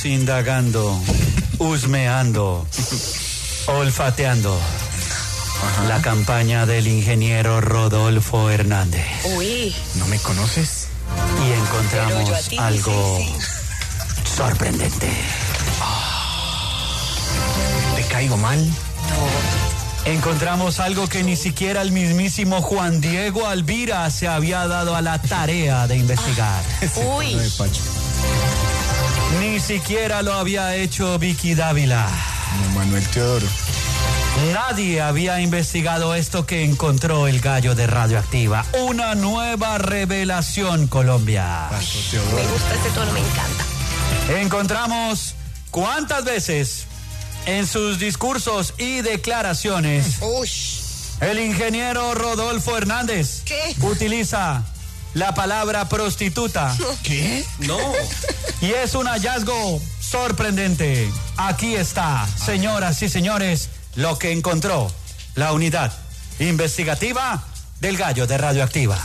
Indagando, husmeando, olfateando la campaña del ingeniero Rodolfo Hernández uy. ¿No me conoces? y encontramos ti, algo sí, sorprendente. ¿Te caigo mal? Encontramos algo que ni siquiera el mismísimo Juan Diego Alvira se había dado a la tarea de investigar. Uy. Ni siquiera lo había hecho Vicky Dávila. No, Manuel Teodoro. Nadie había investigado esto que encontró el gallo de radioactiva. Una nueva revelación, Colombia. Me gusta ese tono, me encanta. Encontramos cuántas veces en sus discursos y declaraciones Uy. el ingeniero Rodolfo Hernández ¿Qué? utiliza la palabra prostituta. ¿Qué? No. Y es un hallazgo sorprendente. Aquí está, señoras y señores, lo que encontró la unidad investigativa del gallo de radioactiva.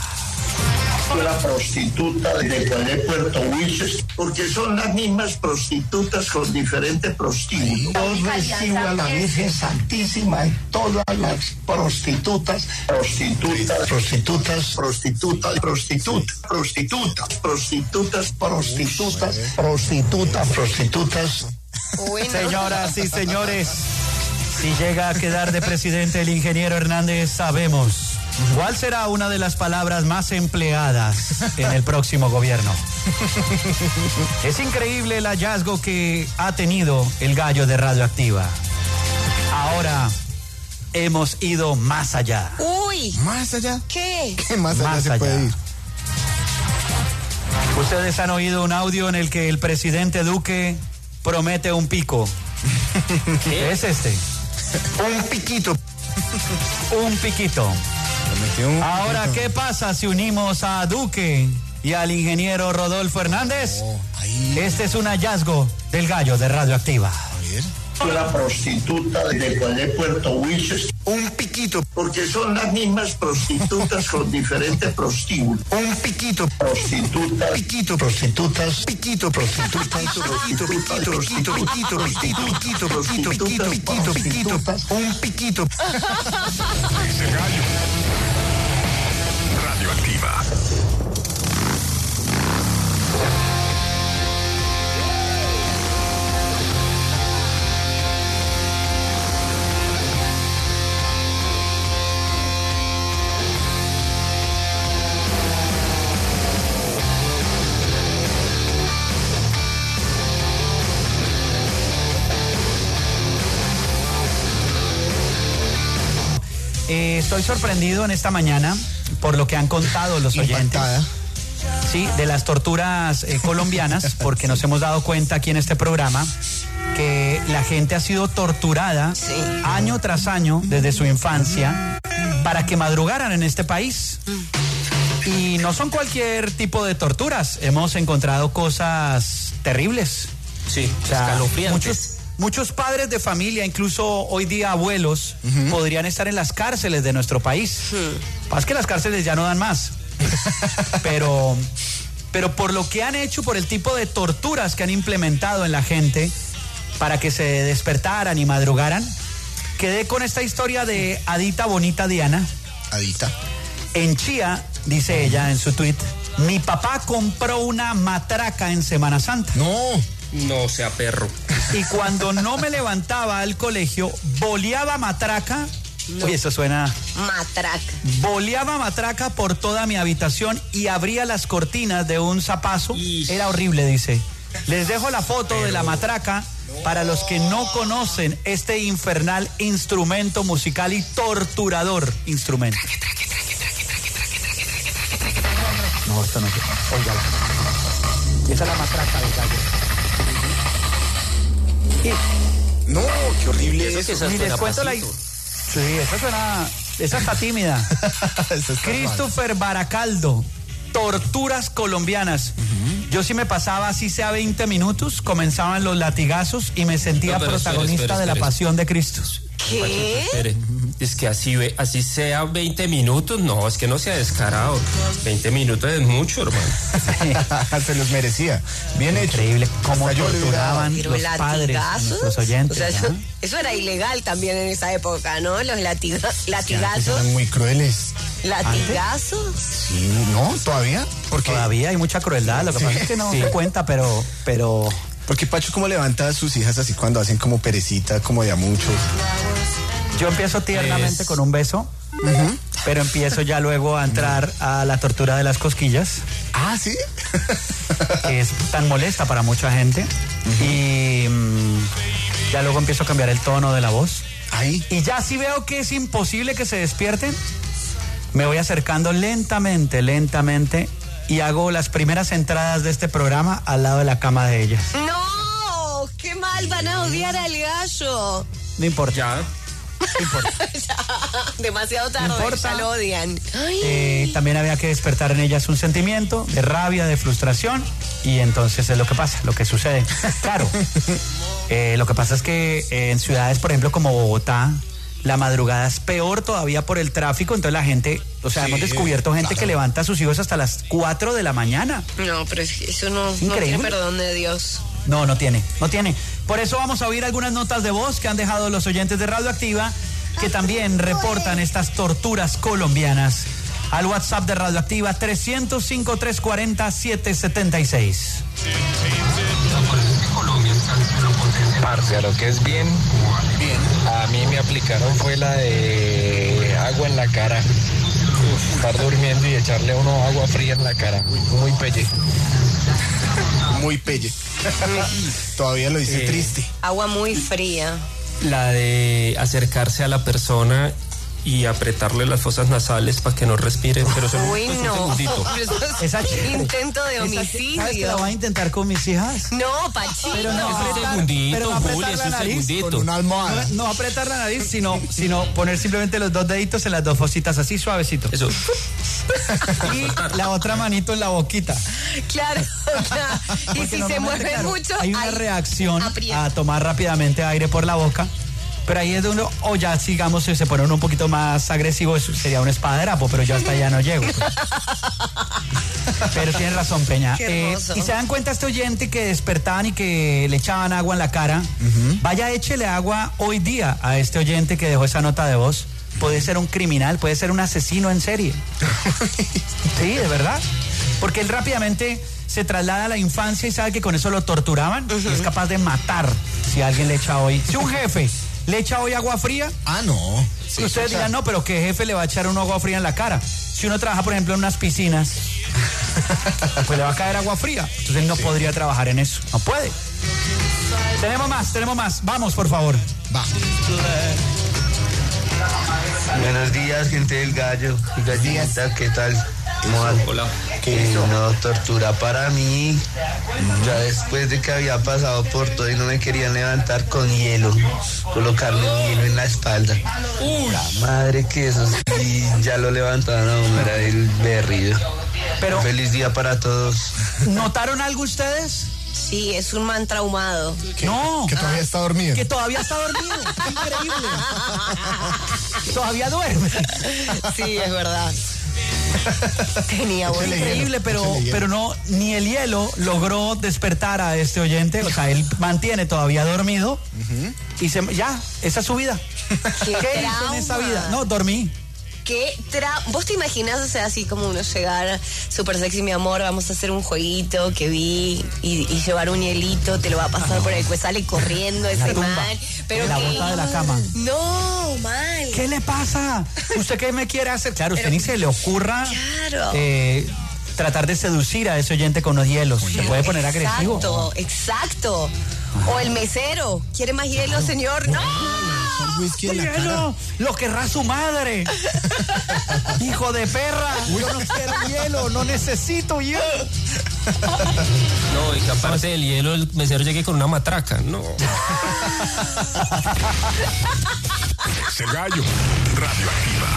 La prostituta de Puerto Wilches, porque son las mismas prostitutas con diferentes prostíbulos. Yo recibo a la Virgen Santísima en todas las prostitutas, prostitutas, prostitutas, prostitutas, prostitutas, prostitutas, prostitutas, prostitutas, prostitutas, prostitutas. Señoras y señores, si llega a quedar de presidente el ingeniero Hernández, sabemos cuál será una de las palabras más empleadas en el próximo gobierno. Es increíble el hallazgo que ha tenido el gallo de radioactiva. Ahora hemos ido más allá. Uy. ¿Más allá? ¿Qué? ¿Qué más allá Más se puede allá. ir? Ustedes han oído un audio en el que el presidente Duque promete un pico. ¿Qué es este? Un piquito. Un piquito. Le metió un- Ahora, ¿qué pasa si unimos a Duque y al ingeniero Rodolfo Hernández? Oh, ahí. Este es un hallazgo del gallo de radioactiva. La prostituta de Puerto Wilches. Un piquito, porque son las mismas prostitutas con diferentes prostíbulos. Un piquito. Prostituta. Piquito, prostitutas. Piquito, prostitutas. Piquito, piquito, piquito, piquito, piquito, piquito, piquito, piquito, piquito, piquito. Un piquito. Nova. Estoy sorprendido en esta mañana por lo que han contado los oyentes. Impactada. Sí, de las torturas eh, colombianas, porque nos hemos dado cuenta aquí en este programa que la gente ha sido torturada año tras año desde su infancia para que madrugaran en este país. Y no son cualquier tipo de torturas. Hemos encontrado cosas terribles. Sí, O sea, escalofriantes. muchos, muchos padres de familia, incluso hoy día abuelos, podrían estar en las cárceles de nuestro país. Pasa que las cárceles ya no dan más. pero, pero por lo que han hecho, por el tipo de torturas que han implementado en la gente para que se despertaran y madrugaran, quedé con esta historia de Adita Bonita Diana. Adita. En Chía, dice ella en su tweet, mi papá compró una matraca en Semana Santa. No. No sea perro. Y cuando no me levantaba al colegio, boleaba matraca. Uy, eso suena. Matraca. Boleaba matraca por toda mi habitación y abría las cortinas de un zapazo. Era horrible, dice. Les dejo la foto de la matraca para los que no conocen este infernal instrumento musical y torturador instrumento. No, esto no es. Óigala. Esa es la matraca del gallo. No, qué horrible Eso eso. que esa les cuento la. Sí, esa suena. Esa está tímida. Mal. Christopher Baracaldo. Torturas colombianas. Yo sí me pasaba así sea 20 minutos, comenzaban los latigazos y me sentía No, protagonista de la pasión de Cristo. ¿Qué? Es que así, ve- así sea 20 minutos, no, es que no sea descarado. 20 minutos es mucho, hermano. Se los merecía. Bien hecho. Increíble cómo Hasta torturaban los padres, nuestros oyentes. o sea, eso, eso era ilegal también en esa época, ¿no? Los latiga- latigazos. eran muy crueles. ¿Latigazos? Sí, ¿no? ¿Todavía? Porque Todavía hay mucha crueldad, lo que pasa es que no Sí. se cuenta, pero, pero Porque Pacho, ¿cómo levanta a sus hijas así cuando hacen como perecita, como de a muchos? Yo empiezo tiernamente con un beso, pero empiezo ya luego a entrar a la tortura de las cosquillas, Ah, ¿sí? que es tan molesta para mucha gente. Y mm, ya luego empiezo a cambiar el tono de la voz. Ahí. Y ya si veo que es imposible que se despierten, me voy acercando lentamente, lentamente y hago las primeras entradas de este programa al lado de la cama de ellas. No, qué mal van a odiar al gallo. No importa. Ya. No importa. Ya, demasiado tarde, importa. ya lo odian. Ay. Eh, también había que despertar en ellas un sentimiento de rabia, de frustración, y entonces es lo que pasa, lo que sucede. Claro, eh, lo que pasa es que eh, en ciudades, por ejemplo, como Bogotá, la madrugada es peor todavía por el tráfico, entonces la gente, o sea, Sí, hemos descubierto gente claro. que levanta a sus hijos hasta las 4 de la mañana. No, pero es eso no, no Increíble. tiene perdón de Dios. No, no tiene, no tiene. Por eso vamos a oír algunas notas de voz que han dejado los oyentes de Radioactiva, que también reportan estas torturas colombianas. Al WhatsApp de Radioactiva 305-340-776. Parce, a lo que es bien, a mí me aplicaron fue la de agua en la cara. Estar durmiendo y echarle a uno agua fría en la cara. Muy pelle. Muy pelle. Todavía lo dice Eh, triste. Agua muy fría. La de acercarse a la persona y apretarle las fosas nasales para que no respire, pero solo Uy, un no. segundito. Esa Intento de esa- ¿Sabes que la homicidio. voy a intentar con mis hijas? No, Pachito. Pero no, Es un apretar- segundito, pero no es un segundito. Una almohada. No, no apretar la nariz, sino, sino poner simplemente los dos deditos en las dos fositas, así suavecito. Eso. Y la otra manito en la boquita. Claro, claro. Y Porque si se mueve claro, mucho, Hay una reacción aprieta. a tomar rápidamente aire por la boca. Pero ahí es de uno, o ya sigamos, si se pone uno un poquito más agresivo, sería un espaderapo, pero yo hasta allá no llego. pues. Pero tiene razón, Peña. Eh, y se dan cuenta este oyente que despertaban y que le echaban agua en la cara. Vaya, échele agua hoy día a este oyente que dejó esa nota de voz. Puede ser un criminal, puede ser un asesino en serie. Sí, de verdad. Porque él rápidamente se traslada a la infancia y sabe que con eso lo torturaban y es capaz de matar si alguien le echa hoy. Si un jefe le echa hoy agua fría, Ah, no. Sí, ustedes o sea, dirán, no, pero ¿qué jefe le va a echar un agua fría en la cara? Si uno trabaja, por ejemplo, en unas piscinas, pues le va a caer agua fría. Entonces él no podría trabajar en eso. No puede. Tenemos más, tenemos más. Vamos, por favor. Va. Buenos días, gente del gallo y gallinita, ¿qué tal? Hola. Que no, tortura para mí. Ya después de que había pasado por todo y no me querían levantar con hielo, colocarle un hielo en la espalda. La madre que eso sí, ya lo levantaron a era el berrido. Pero- Feliz día para todos. ¿Notaron algo ustedes? Sí, es un man traumado. No. Que todavía está dormido. Que todavía está dormido. Increíble. todavía duerme. Sí, es verdad. Tenía buen Échale Increíble, hielo, pero, pero no, ni el hielo logró despertar a este oyente. O sea, él mantiene todavía dormido. Y se, ya, esa es su vida. Qué ¿Qué hizo en esa vida? No, dormí. ¿Qué tra ¿Vos te imaginas, o sea, así como uno llegar, súper sexy, mi amor, vamos a hacer un jueguito que vi y, y llevar un hielito, te lo va a pasar por el cuello, sale corriendo ese man. Pero en la qué bota de la cama. No, mal. ¿Qué le pasa? ¿Usted qué me quiere hacer? Claro, usted ni se le ocurra Claro. eh, tratar de seducir a ese oyente con los hielos. Se puede poner agresivo. Exacto, exacto. O el mesero, ¿quiere más hielo, señor? ¡No! Whisky en la cara. ¡Hielo! ¡Lo querrá su madre! ¡Hijo de perra! Yo no quiero hielo, no necesito hielo. No, y que aparte del hielo, el mesero llegue con una matraca. No. Ese gallo. Radioactiva.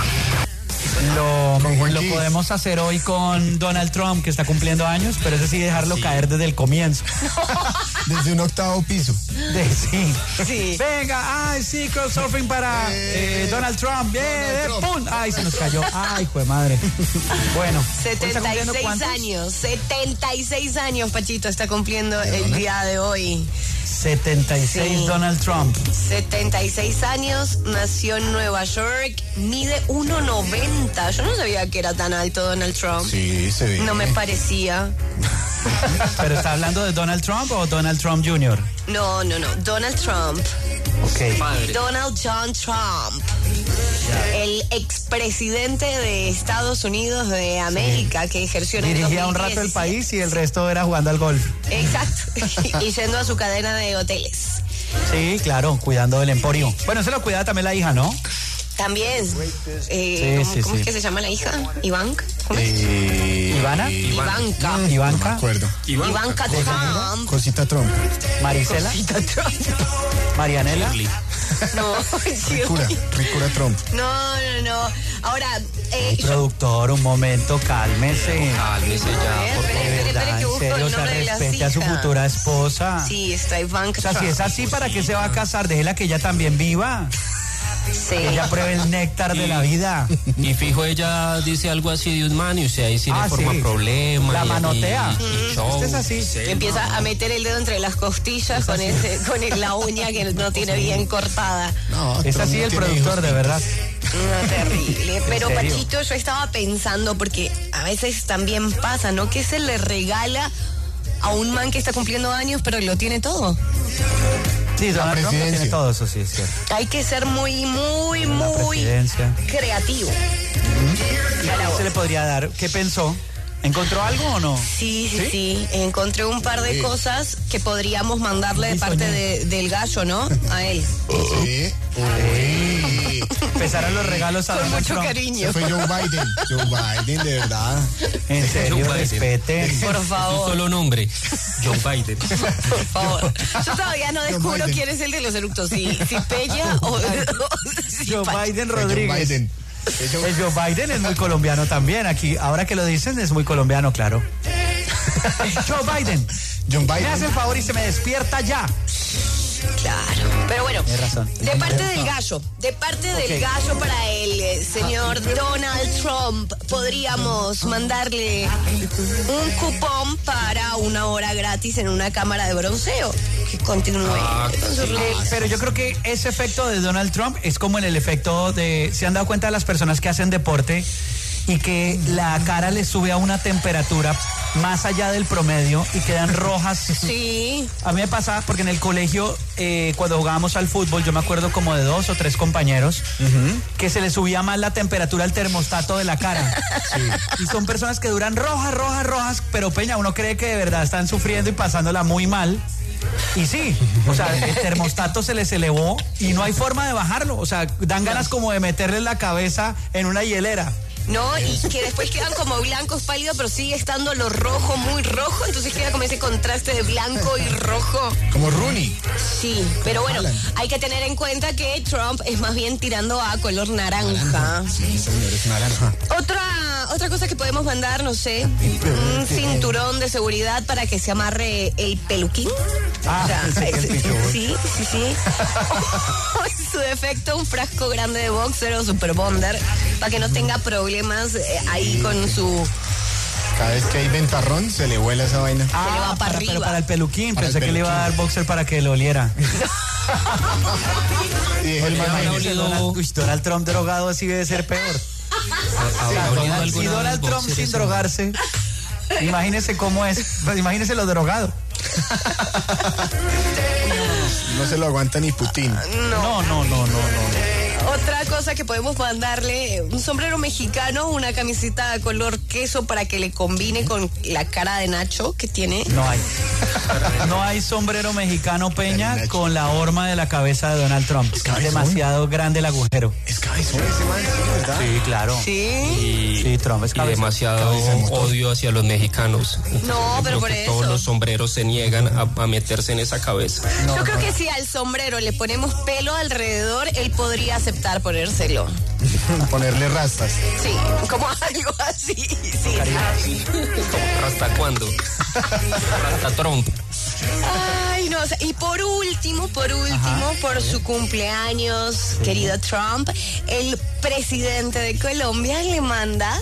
Lo, lo podemos hacer hoy con Donald Trump, que está cumpliendo años, pero ese sí dejarlo caer desde el comienzo. Desde un octavo piso. De- sí. Sí. Venga, ay, sí, crowdsurfing para eh, Donald Trump. Bien, eh, Trump. ¡pum! Ay, se nos cayó. Ay, fue madre. Bueno, ¿hoy está cumpliendo 76 cuántos? años, 76 años, Pachito, está cumpliendo el día de hoy. 76 Sí. Donald Trump. 76 años, nació en Nueva York, mide 1,90. Yo no sabía que era tan alto Donald Trump. Sí, se ve. No me parecía. Pero está hablando de Donald Trump o Donald Trump Jr. No, no, no. Donald Trump. Ok. Donald John Trump. El expresidente de Estados Unidos de América que ejerció en el Dirigía un rato el 2017. país y el resto era jugando al golf. Exacto. y yendo a su cadena de hoteles. Sí, claro, cuidando del emporio. Bueno, se lo cuida también la hija, ¿no? También. Eh, Sí, ¿Cómo, sí, cómo sí. es que se llama la hija? Ivanka. ¿Cómo es? Eh, ¿Ivana? Ivanka. Ivanka. de acuerdo. Ivanka Trump. Cosita Trump. Marisela. Marianela. No, Ricura, Ricura Trump. no, no, no. Ahora, eh, yo- productor, un momento, cálmese. Cálmese ya, por favor. espere, espere, ¿Verdad? que En serio, el o sea, nombre de las respete a su futura esposa. Sí, está Ivanka O sea, si es así, ¿para qué se va a casar? Déjela que ella también viva. Sí. Que ella pruebe el néctar de la vida. Y fijo, ella dice algo así de un man y usted ahí sí Ah, le forma sí. problema. La y- manotea. y- y show. Este es así. Sí, Empieza a meter el dedo entre las costillas con ese, con el- la uña que no tiene bien cortada. No, Es así no el productor, de verdad. No, terrible. Pero? Pachito, yo estaba pensando, porque a veces también pasa, ¿no? Que se le regala a un man que está cumpliendo años, pero lo tiene todo. Sí, La Donald Trump presidencia. tiene todo eso, sí, es cierto. Hay que ser muy, muy, La muy creativo. ¿Y qué se le podría dar? ¿Qué pensó? ¿Encontró algo o no? Sí, sí, sí, Encontré un par de cosas que podríamos mandarle de parte de- del gallo, ¿no? A él. Sí. Uy. Empezarán los regalos a Con Donald mucho Trump. cariño. Fue Joe Biden. Joe Biden, de verdad. En serio, respeten. Por Un favor, solo nombre, Joe Biden. por favor. Yo todavía no descubro quién es el de los eructos, si, si Pella o, o si Joe. Biden Fue Joe Rodríguez. Biden. Joe- El Joe Biden es muy colombiano también. Aquí, ahora que lo dicen, es muy colombiano, claro. Joe Biden. John Me hace el Biden. favor y se me despierta ya. Claro. Pero bueno, razón. de parte del gallo, de parte del gallo para el eh, señor Donald Trump, podríamos mandarle un cupón para una hora gratis en una cámara de bronceo. Que continúe Ah, sí. Eh, Pero yo creo que ese efecto de Donald Trump es como en el efecto de. ¿Se han dado cuenta de las personas que hacen deporte y que la cara les sube a una temperatura más allá del promedio y quedan rojas? Sí. A mí me pasa porque en el colegio, eh, cuando jugábamos al fútbol, yo me acuerdo como de dos o tres compañeros que se les subía más la temperatura al termostato de la cara. Y son personas que duran rojas, rojas, rojas, pero Peña, uno cree que de verdad están sufriendo y pasándola muy mal. Y sí, o sea, el termostato se les elevó y no hay forma de bajarlo. O sea, dan ganas como de meterle la cabeza en una hielera. ¿No? Y que después quedan como blancos pálidos, pero sigue estando lo rojo, muy rojo, entonces queda como ese contraste de blanco y rojo. Como Rooney. Sí, pero bueno, hay que tener en cuenta que Trump es más bien tirando a color naranja. Sí, señor, es naranja. Otra, otra cosa que podemos mandar, no sé, un cinturón de seguridad para que se amarre el peluquín. Ah, sí, que el sí, sí, sí, sí. O en su defecto, un frasco grande de boxer o super bonder para que no tenga problemas eh, ahí con su... Cada vez que hay ventarrón, se le vuela esa vaina. le va para arriba. para el peluquín, Para el pensé que le iba a dar boxer para que lo oliera. Y es el olido- Donald, uy, Donald Trump drogado así debe ser peor. ¿Habrá olido Donald- si Donald Trump boxer sin drogarse, imagínese cómo es. Pues Imagínese lo drogado. No se lo aguanta ni Putin. No, no, no, no, no. Otra cosa que podemos mandarle, un sombrero mexicano, una camiseta color queso para que le combine con la cara de Nacho que tiene. No hay. No hay sombrero mexicano Peña con la horma de la cabeza de Donald Trump. Es demasiado grande el agujero. Es cabezón ese man, sí, ¿verdad? Sí, claro. Sí. Y, Sí, Trump es y cabezón. demasiado Cabeza de motor. odio hacia los mexicanos. No, pero por eso. Todos los sombreros se niegan a, a meterse en esa cabeza. Yo creo que si al sombrero le ponemos pelo alrededor, él podría aceptar ponérselo. Ponerle rastas. Sí, como algo así. Sí. ¿Hasta cuándo? Hasta Trump. Ay, no, o sea, y por último, por último, por su cumpleaños, querido Trump, el presidente de Colombia le manda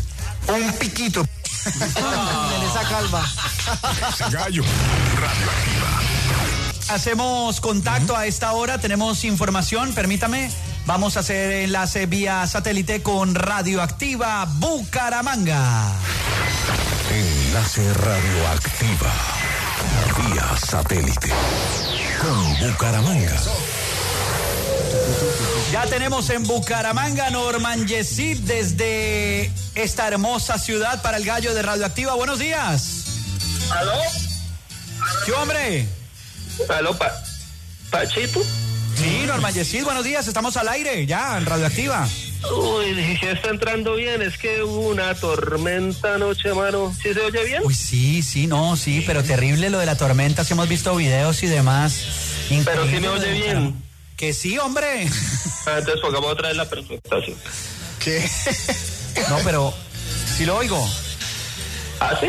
Un piquito. En esa calva. Gallo, radioactiva. Hacemos contacto a esta hora, tenemos información, permítame. Vamos a hacer enlace vía satélite con Radioactiva Bucaramanga. Enlace Radioactiva. Vía satélite. Con Bucaramanga. Ya tenemos en Bucaramanga Norman Yesid desde esta hermosa ciudad para el gallo de Radioactiva. Buenos días. ¿Aló? ¿Qué hombre? ¿Aló, pa Pachito? Sí, Norman Yesid, buenos días. Estamos al aire ya en Radioactiva. Uy, dije, está entrando bien. Es que hubo una tormenta anoche, mano. ¿Sí se oye bien? Uy, sí, sí, no, sí, pero terrible lo de la tormenta. Si hemos visto videos y demás. Pero sí me oye bien. Que sí, hombre. Ah, entonces pongamos otra vez la presentación. ¿Qué? No, pero sí lo oigo. ¿Ah, sí?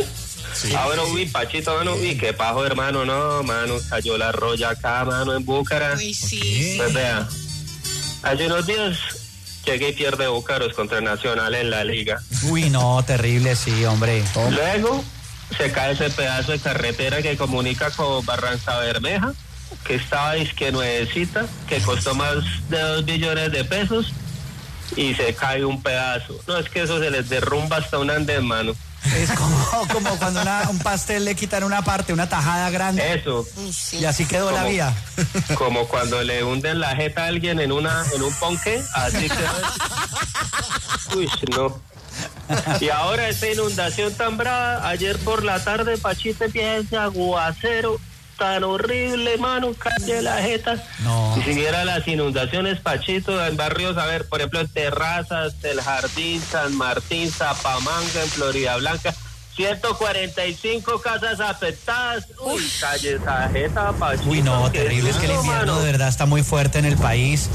Ah, bueno, uy, Pachito, mano, uy, qué pajo, hermano, no, mano, cayó la roya acá, mano, en Búcara. Uy, sí. Pues vea, hace unos días llegué y pierde Búcaros contra Nacional en la liga. Uy, no, terrible, sí, hombre. Luego se cae ese pedazo de carretera que comunica con Barranza Bermeja, que estaba disque nuevecita, que costó más de dos billones de pesos, y se cae un pedazo. No, es que eso se les derrumba hasta un andén, mano. Es como, como cuando una- un pastel le quitan una parte, una tajada grande. Eso. Y así quedó la vía. Como cuando le hunden la jeta a alguien en una en un ponque, así que Uy, no. Y ahora esta inundación tan brava, ayer por la tarde Pachita empieza aguacero tan horrible, mano, calle la jeta. No. Si siguiera las inundaciones, Pachito, en barrios, a ver, por ejemplo, en Terrazas, El Jardín, San Martín, Zapamanga, en Florida Blanca, 145 casas afectadas. Uy, calle esa jeta, Pachito. Uy, no, terrible. Es que el invierno mano. de verdad está muy fuerte en el país.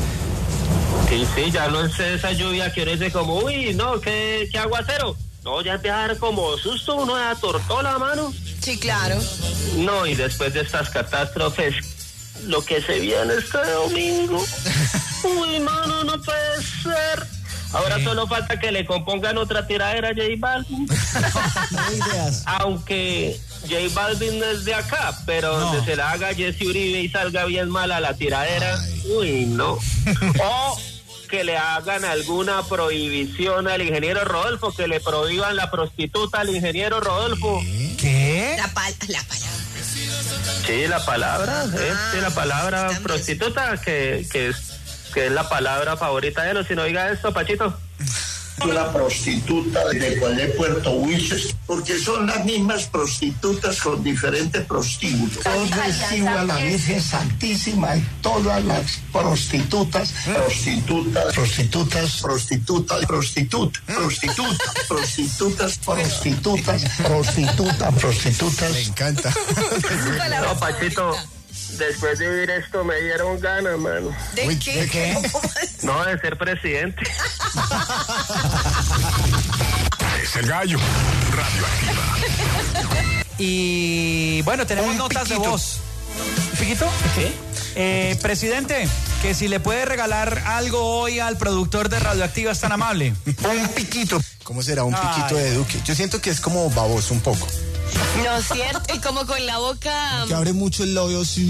Sí, sí, ya no es esa lluvia que uno dice como, uy, no, qué, qué aguacero. No, ya dar como susto, uno da tortola, mano. Sí, claro. No, y después de estas catástrofes, lo que se viene este domingo. Uy, mano, no puede ser. Ahora solo falta que le compongan otra tiradera a J Balvin. Aunque J Balvin no es de acá, pero donde se la haga Jesse Uribe y salga bien mala la tiradera, uy, no. O que le hagan alguna prohibición al ingeniero Rodolfo, que le prohíban la prostituta al ingeniero Rodolfo. ¿Qué? La, pal la palabra. Sí, la palabra, eh, sí, la palabra prostituta, que, que, es, que es la palabra favorita de él. Si no oiga esto, Pachito. La prostituta de cualquier Puerto Wilches, porque son las mismas prostitutas con diferentes prostíbulos. Yo recibo a la Virgen Santísima y todas las prostitutas, prostitutas, prostitutas, prostitutas, prostitutas, prostitutas, prostitutas, prostitutas, prostitutas, prostitutas. Me encanta. No, Pachito, después de vivir esto me dieron ganas, mano. ¿De Uy, qué? ¿de qué? No, de ser presidente. Es el gallo. Radioactiva. Y bueno, tenemos Un notas de voz. ¿Un piquito? ¿Qué? Eh, presidente, que si le puede regalar algo hoy al productor de Radioactiva es tan amable. Un piquito. ¿Cómo será un Ay. piquito de Duque? Yo siento que es como baboso un poco. No es cierto. Y como con la boca. Que abre mucho el labio así.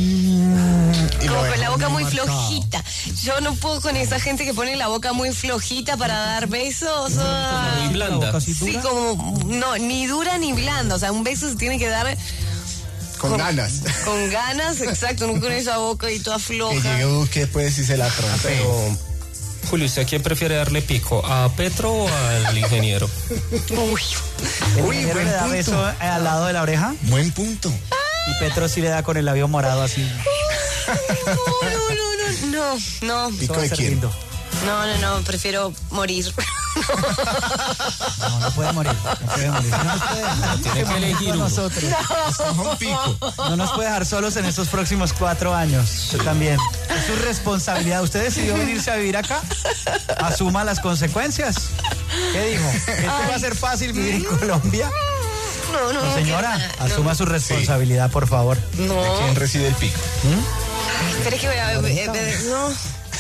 y Como con la boca muy marcado. flojita. Yo no puedo con esa gente que pone la boca muy flojita para dar besos. ah. Muy blanda. Sí, como. No, ni dura ni blanda. O sea, un beso se tiene que dar Con ganas. con ganas, exacto, no con esa boca y toda Que floja. llegue Duque después y se la trompe. Julio, ¿usted a quién prefiere darle pico? ¿A Petro o al ingeniero? Uy. ¿El Uy, ingeniero buen le da punto. beso al lado de la oreja? Buen punto. Y Petro sí le da con el labio morado así. No, no, no, no, no, no. ¿Pico de quién? lindo. No, no, no, prefiero morir. No, no puede morir. No puede morir. No nos puede dejar Tiene que elegir nosotros. Un pico. No nos puede dejar solos en estos próximos cuatro años. Usted también. Es su responsabilidad. ¿Usted decidió venirse a vivir acá? Asuma las consecuencias. ¿Qué dijo? ¿Esto va a ser fácil vivir en Colombia? No, no. No, señora, que- asuma su responsabilidad, por favor. No, ¿Quién recibe el pico? es que voy a... eh, eh, No,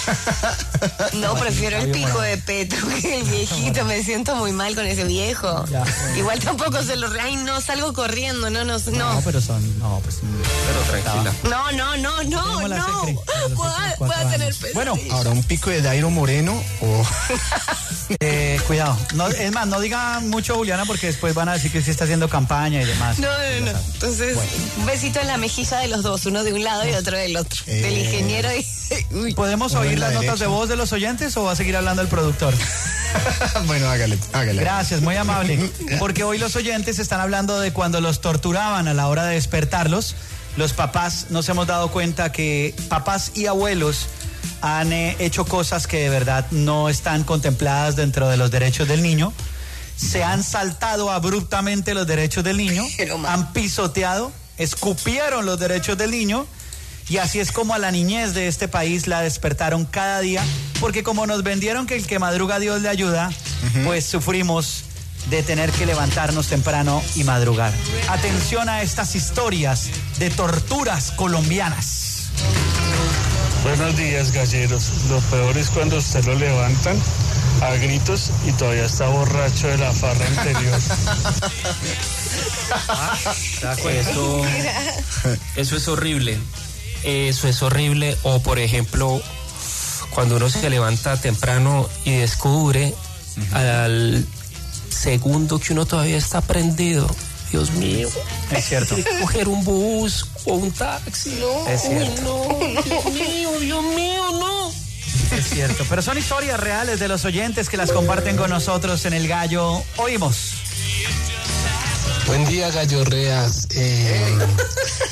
No, prefiero el pico de Petro que el viejito. Me siento muy mal con ese viejo. Ya. Igual tampoco se lo... re- Ay, no, salgo corriendo. No, no, No, no. pero son. No, pues. Pero tranquila. No, no, no, no, no. Voy a, tener pesadillas. Bueno, Ahora, un pico de Dairo Moreno o. eh, cuidado. No, es más, no digan mucho, Juliana, porque después van a decir que sí está haciendo campaña y demás. No, no, no. Entonces, un besito en la mejilla de los dos, uno de un lado y otro del otro. Eh. Del ingeniero y. Uy. ¿Podemos oír la las notas de voz de los oyentes o va a seguir hablando el productor? bueno, hágale, hágale. Gracias, muy amable. Porque hoy los oyentes están hablando de cuando los torturaban a la hora de despertarlos. Los papás nos hemos dado cuenta que papás y abuelos han eh, hecho cosas que de verdad no están contempladas dentro de los derechos del niño. Se han saltado abruptamente los derechos del niño, han pisoteado, escupieron los derechos del niño y así es como a la niñez de este país la despertaron cada día, porque como nos vendieron que el que madruga Dios le ayuda, pues sufrimos de tener que levantarnos temprano y madrugar. Atención a estas historias de torturas colombianas. Buenos días, galleros. Lo peor es cuando usted lo levantan a gritos y todavía está borracho de la farra anterior. Eso, eso es horrible. Eso es horrible. O por ejemplo, cuando uno se levanta temprano y descubre al segundo que uno todavía está prendido. Dios mío. Es cierto. Coger un bus o un taxi. No, Es cierto. no, Dios mío, Dios mío, no. Es cierto, pero son historias reales de los oyentes que las comparten con nosotros en el gallo. Oímos. Buen día, gallorreas. Eh,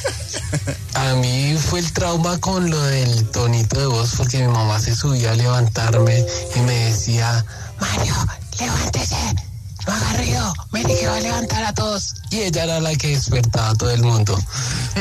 a mí fue el trauma con lo del tonito de voz porque mi mamá se subía a levantarme y me decía, Mario, levántese, no haga ruido, mire que va a levantar a todos. Y ella era la que despertaba a todo el mundo.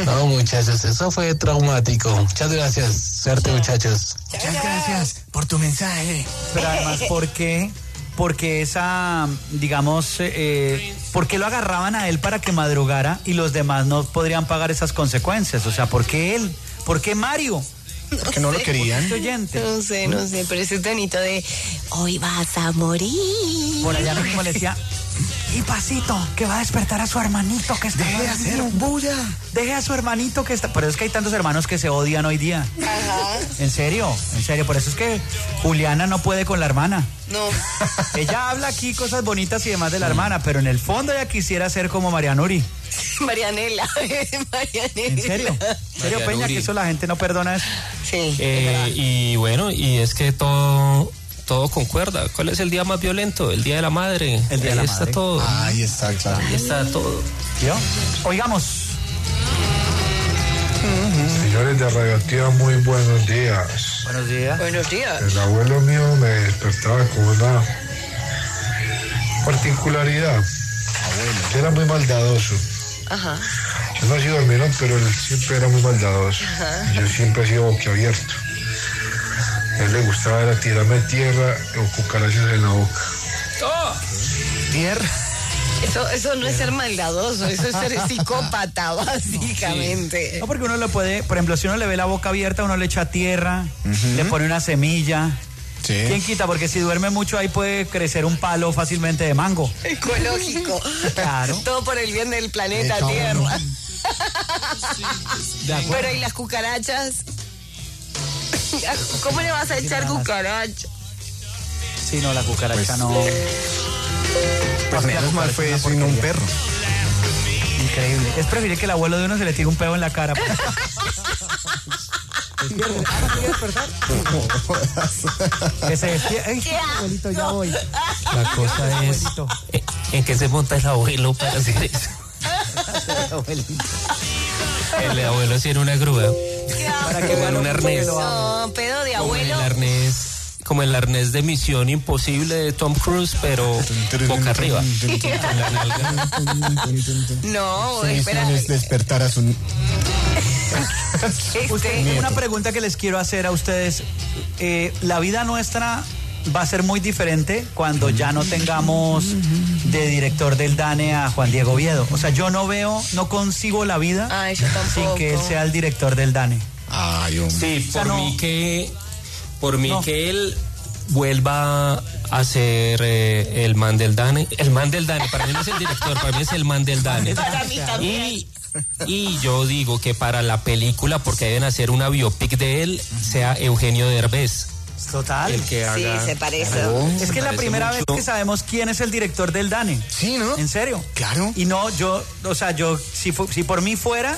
No, muchachos, eso fue traumático. Muchas gracias. Suerte, muchachos. Muchas gracias por tu mensaje. Pero además, ¿por qué? Porque esa, digamos, eh, ¿por qué lo agarraban a él para que madrugara y los demás no podrían pagar esas consecuencias? O sea, ¿por qué él? ¿Por qué Mario? Porque no lo querían. Este oyente. No sé, no sé, pero ese tonito de hoy vas a morir. Por allá mismo le decía, y pasito, que va a despertar a su hermanito que está Deje de hacer bulla. Deje a su hermanito que está. Pero es que hay tantos hermanos que se odian hoy día. Ajá. En serio, en serio. Por eso es que Juliana no puede con la hermana. No. Ella habla aquí cosas bonitas y demás de la hermana, pero en el fondo ella quisiera ser como Marianuri. Marianela. Marianela. ¿En serio? ¿En serio, Peña? Que eso la gente no perdona eso. Sí. Eh, y bueno, y es que todo, todo concuerda. ¿Cuál es el día más violento? El Día de la Madre. El Día de Ahí la está Madre. todo. Ahí está, claro. Ahí está todo. ¿Yo? Oigamos. Señores de Radioactiva, muy buenos días. Buenos días. Buenos días. El abuelo mío me despertaba con una particularidad. que Era muy maldadoso. Ajá. Yo no he sido dormilón, pero él siempre era muy maldadoso. Y yo siempre he sido boquiabierto. A él le gustaba era tirarme tierra o cucarachas en la boca. Tierra. Eso, eso no es ser maldadoso, eso es ser psicópata, básicamente. No, porque uno le puede, por ejemplo, si uno le ve la boca abierta, uno le echa tierra, le pone una semilla. Sí. ¿Quién quita? Porque si duerme mucho ahí puede crecer un palo fácilmente de mango. Ecológico. Claro. Todo por el bien del planeta Tierra. uno. De acuerdo. Pero ¿y las cucarachas? ¿Cómo le vas a echar cucaracha? Sí, no, la cucaracha no. Pues menos mal fue eso y no un perro. Increíble. Es preferible que el abuelo de uno se le tire un pedo en la cara. que se despierte. Ay, ¡Qué abuelito, ya voy. La cosa es eh, en qué se monta el abuelo para hacer eso. Abuelito. El abuelo tiene una grúa. Para que Como vean un arnés. No, pedo de Como el abuelo. arnés, como el arnés de Misión Imposible de Tom Cruise, pero boca arriba. No, espera. es despertar a su... Este, Una pregunta que les quiero hacer a ustedes. Eh, la vida nuestra va a ser muy diferente cuando ya no tengamos de director del DANE a Juan Diego Viedo. O sea, yo no veo, no concibo la vida Ay, sin que él sea el director del DANE. Ay, hombre. Sí, sea, por no- mí que Por mí No. que él vuelva a ser eh, el man del Dane. El man del Dane, para mí no es el director, para mí es el man del Dane. Para mí también. Y, y yo digo que para la película, porque deben hacer una biopic de él, sea Eugenio Derbez. Total. El que Sí, haga. se parece. Es Se que es la primera mucho. vez que sabemos quién es el director del DANE. Sí, ¿no? ¿En serio? Claro. Y no, yo, o sea, yo, si, fu- si por mí fuera,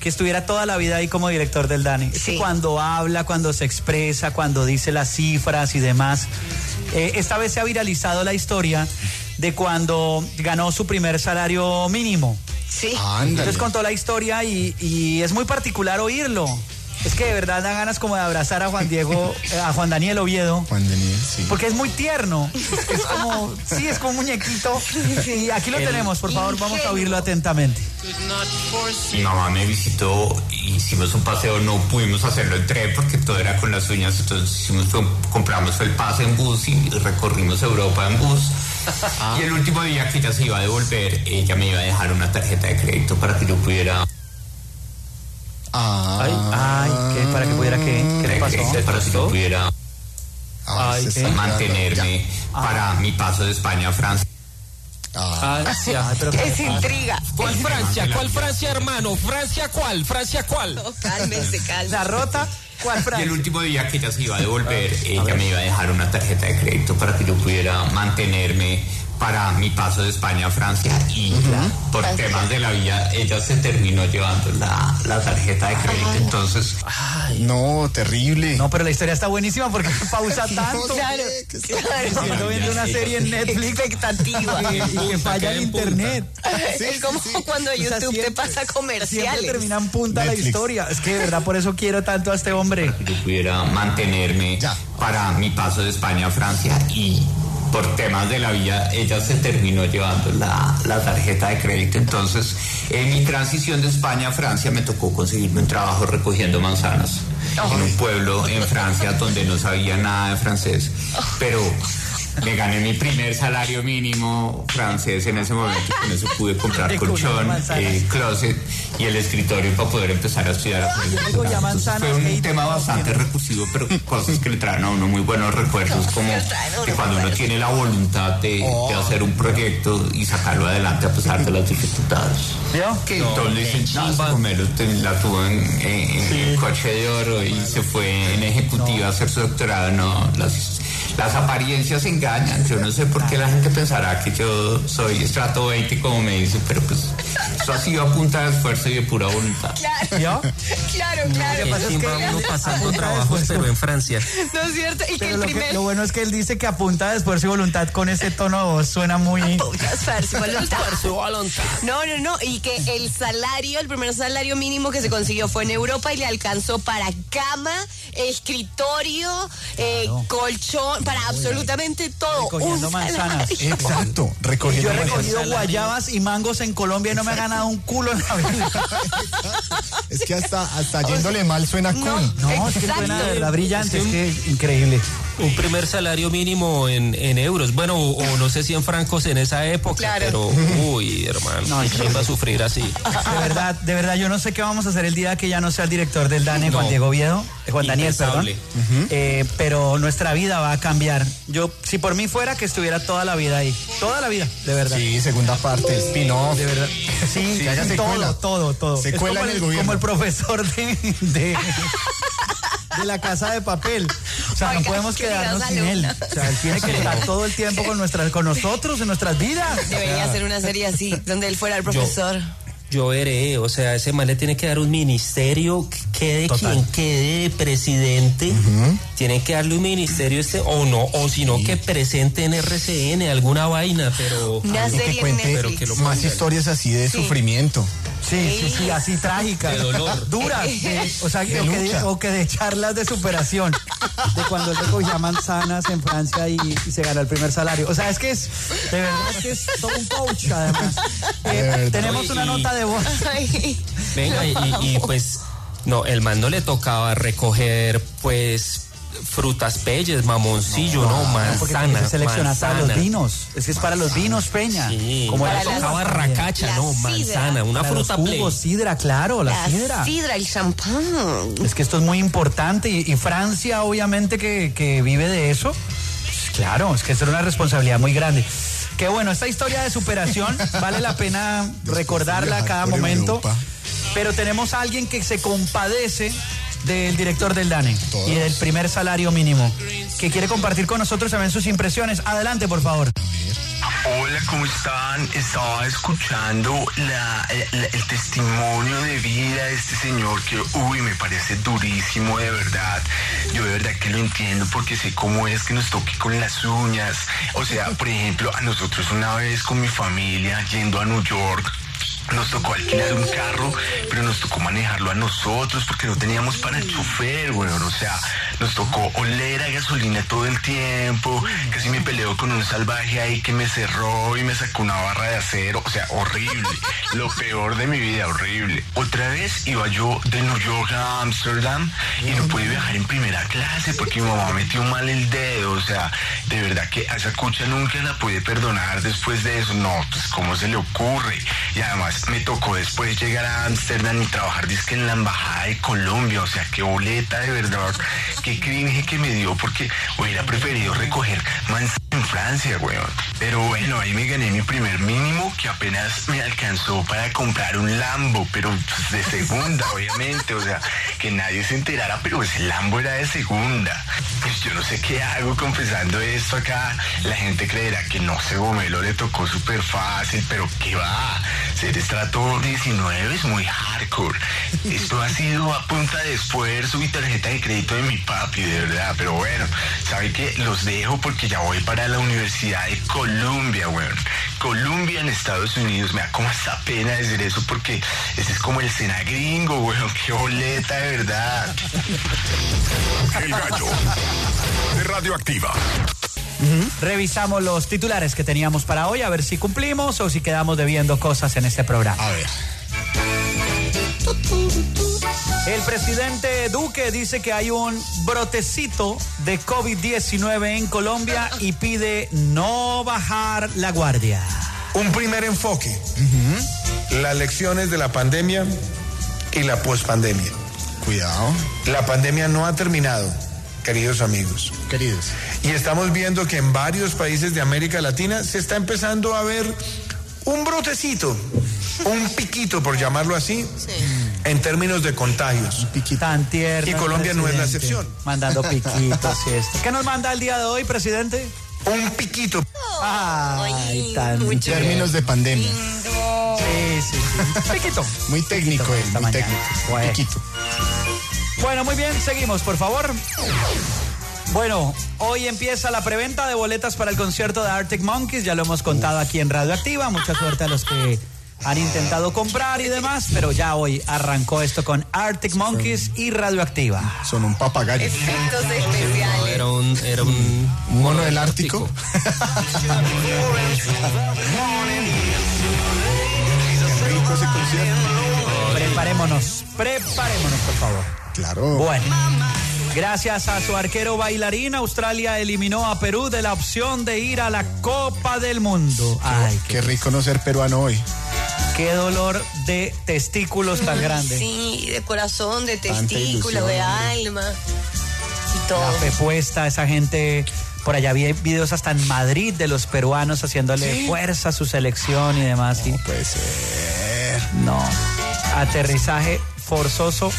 que estuviera toda la vida ahí como director del DANE. Es que Sí. Cuando habla, cuando se expresa, cuando dice las cifras y demás. Eh, esta vez se ha viralizado la historia de cuando ganó su primer salario mínimo. Sí. Ándale. Entonces contó la historia y, y es muy particular oírlo. Es que de verdad da ganas como de abrazar a Juan Diego, eh, a Juan Daniel Oviedo. Juan Daniel, sí. Porque es muy tierno. Es, es como, sí, es como un muñequito. Y aquí lo El- tenemos, por favor, vamos a oírlo atentamente. Mi mamá me visitó, hicimos un paseo, no pudimos hacerlo en tren porque todo era con las uñas, entonces hicimos, fue- compramos el pase en bus y recorrimos Europa en bus. Y el último día que ella se iba a devolver, ella me iba a dejar una tarjeta de crédito para que yo pudiera... Ah, Ay, ¿qué? ¿Para que pudiera qué? ¿Qué le pasó? para que yo pudiera ah, Ay, está mantenerme para mi paso de España a Francia. Francia. Ay, pero Es intriga. ¿Cuál Francia? ¿Cuál Francia, hermano? ¿Francia cuál? ¿Francia cuál? Oh, cálmese, la cálmese. rota, ¿cuál Y el Francia? último día que ella se iba a devolver, ella me iba a dejar una tarjeta de crédito para que yo pudiera mantenerme para mi paso de España a Francia. Y por temas de la vida, ella se terminó llevando la, la tarjeta de crédito. Entonces, No, terrible. No, pero la historia está buenísima porque pausa tanto. Claro, ¿Qué está claro. Siendo viendo una serie en Netflix Expectativa. y, y que falla el internet. es como cuando O sea, YouTube te siempre- pasa Siempre comerciales. termina en punta la historia. Es que de verdad por eso quiero tanto a este hombre. que yo pudiera mantenerme Ya. para mi paso de España a Francia. Y por temas de la vida, ella se terminó llevando la, la tarjeta de crédito. Entonces, en mi transición de España a Francia, me tocó conseguirme un trabajo recogiendo manzanas en un pueblo en Francia donde no sabía nada de francés. Pero me gané mi primer salario mínimo francés en ese momento. y Con eso pude comprar colchón, eh, closet y el escritorio para poder empezar a estudiar. recogía Entonces, fue un tema bastante recursivo, pero cosas que le traen a uno muy buenos recuerdos, como que cuando uno tiene la voluntad de, de hacer un proyecto y sacarlo adelante a pesar de las dificultades. Que entonces dicen, no, esa Romero te- la tuvo en, en- en el coche de oro y se fue en ejecutiva a hacer su doctorado. No, las, las apariencias engañan. Yo no sé por qué la gente pensará que yo soy estrato 20, como me dice, pero pues eso ha sido a punta de esfuerzo y de pura voluntad. ¿Vio? Claro, claro. Qué chimba uno pasando trabajos, pero en Francia. No es cierto. Y que el lo, que- primer. lo bueno es que él dice que apunta de esfuerzo y voluntad con ese tono de voz suena muy... Puta, esfuerzo y voluntad. No, no, no. Y que el salario, el primer salario mínimo que se consiguió fue en Europa y le alcanzó para cama, escritorio, eh, colchón, para absolutamente todo. Recogiendo Un manzanas. salario. Exacto, recogiendo Yo he manzanas. recogido guayabas y mangos en Colombia y no me ha ganado un culo en la vida. Es que hasta, hasta yéndole mal suena cool. No, es que suena de verdad brillante, es que increíble. Un primer salario mínimo en, en euros. Bueno, o, o no sé si en francos en esa época, Claro. pero uy, hermano, No, ¿quién va a sufrir así? De verdad, de verdad, yo no sé qué vamos a hacer el día que ya no sea el director del DANE, Juan No. Diego Oviedo, eh, Juan Daniel, perdón. Eh, pero nuestra vida va a cambiar. Yo, si por mí fuera, que estuviera toda la vida ahí. Toda la vida, de verdad. Sí, segunda parte, spin-off. De verdad. Sí, que haya todo, secuela. todo, todo. Es Secuela como en el gobierno. Como el profesor de, de, de la casa de papel. O sea, no podemos quedarnos sin él. O sea, él tiene que estar todo el tiempo con, nuestras, con nosotros, en nuestras vidas. Debería ser una serie así, donde él fuera el profesor. Yo veré, o sea, ese man le tiene que dar un ministerio, quede Total. quien quede de presidente, tiene que darle un ministerio este, o no, o si no, que presente en RCN alguna vaina, pero... Que cuente Pero que lo más pongan. historias así de Sí. sufrimiento. Sí, sí, sí, así trágicas. De dolor. Duras. de- o sea, De o, que de, lucha. o que de charlas de superación. De cuando él recogía manzanas en Francia y, y se ganó el primer salario. O sea, es que es, de verdad, es que es todo un coach, además. Eh, tenemos una nota de voz. Ay, Venga, y, pues, no, el man no le tocaba recoger, pues, frutas peyes, mamoncillo, no, Porque manzana. se selecciona para los vinos. Es que es para los vinos, Peña. Sí, Como para sopa barracacha, la no, sidra. manzana, una Para los fruta play. jugos, sidra, claro, la, La sidra. sidra, el champán. Es que esto es muy importante y, y Francia obviamente que, que vive de eso. Pues claro, es que es una responsabilidad muy grande. Qué bueno, esta historia de superación vale la pena recordarla a cada momento. Pero tenemos a alguien que se compadece del director del DANE y del primer salario mínimo, que quiere compartir con nosotros también sus impresiones. Adelante, por favor. Hola, ¿cómo están? Estaba escuchando la- el testimonio de vida de este señor que, uy, me parece durísimo de verdad. Yo de verdad que lo entiendo porque sé cómo es que nos toque con las uñas. O sea, por ejemplo, a nosotros una vez con mi familia yendo a New York. Nos tocó alquilar un carro, pero nos tocó manejarlo a nosotros porque no teníamos para el chofer, weón. O sea, nos tocó oler a gasolina todo el tiempo. Casi me peleó con un salvaje ahí que me cerró y me sacó una barra de acero. O sea, horrible. Lo peor de mi vida, horrible. Otra vez iba yo de New York a Ámsterdam y no pude viajar en primera clase porque mi mamá metió mal el dedo. O sea, de verdad que a esa cucha nunca la pude perdonar después de eso. No, pues cómo se le ocurre. Y además me tocó después llegar a Ámsterdam y trabajar disque en la embajada de Colombia. O sea, qué boleta de verdad. Qué cringe que me dio porque hubiera preferido recoger manzana en Francia, weón. Pero bueno, ahí me gané mi primer mínimo que apenas me alcanzó para comprar un Lambo, pero pues, de segunda, obviamente. O sea, que nadie se enterara, pero ese Lambo era de segunda. Pues yo no sé qué hago confesando esto acá. La gente creerá que no sé, Gomelo le tocó súper fácil, pero qué va. Ser estrato 19 es muy hardcore. Esto ha sido a punta de esfuerzo y tarjeta de crédito de mi papi, de verdad. Pero bueno, ¿sabe qué? Los dejo porque ya voy para la Universidad de Columbia, weón. Columbia en Estados Unidos. Me da como esta pena decir eso porque ese es como el Sena gringo, weón. Qué boleta, de verdad. El gallo de Radioactiva. Revisamos los titulares que teníamos para hoy, a ver si cumplimos o si quedamos debiendo cosas en este programa. A ver. El presidente Duque dice que hay un brotecito de COVID-19 en Colombia y pide no bajar la guardia. Un primer enfoque. Las lecciones de la pandemia y la pospandemia. Cuidado. La pandemia no ha terminado, queridos amigos. Queridos. Y estamos viendo que en varios países de América Latina se está empezando a ver un brotecito, un piquito, por llamarlo así, en términos de contagios. Tan tierno. Y Colombia no es la excepción. Mandando piquitos y esto. ¿Qué nos manda el día de hoy, presidente? Un piquito. Ay, tan En términos de pandemia. Sí, sí, sí. Piquito. Muy técnico, él, muy técnico. Bueno. Piquito. Bueno, muy bien, seguimos, por favor. Bueno, hoy empieza la preventa de boletas para el concierto de Arctic Monkeys, ya lo hemos contado aquí en Radioactiva, mucha suerte a los que han intentado comprar y demás, pero ya hoy arrancó esto con Arctic Monkeys y Radioactiva. Son un papagayo. Efectos No, especiales. era un, era un Un mono del Ártico. Qué rico ese concierto. Preparémonos, preparémonos, por favor. Claro. Bueno, gracias a su arquero bailarín, Australia eliminó a Perú de la opción de ir a la Copa del Mundo. Ay, Qué rico no ser peruano hoy. qué dolor de testículos tan grande. Sí, de corazón, de Tanta testículo, de alma. Y La todo. fe puesta, esa gente. Por allá vi videos hasta en Madrid de los peruanos haciéndole fuerza a su selección y demás. y Puede ser. no, aterrizaje forzoso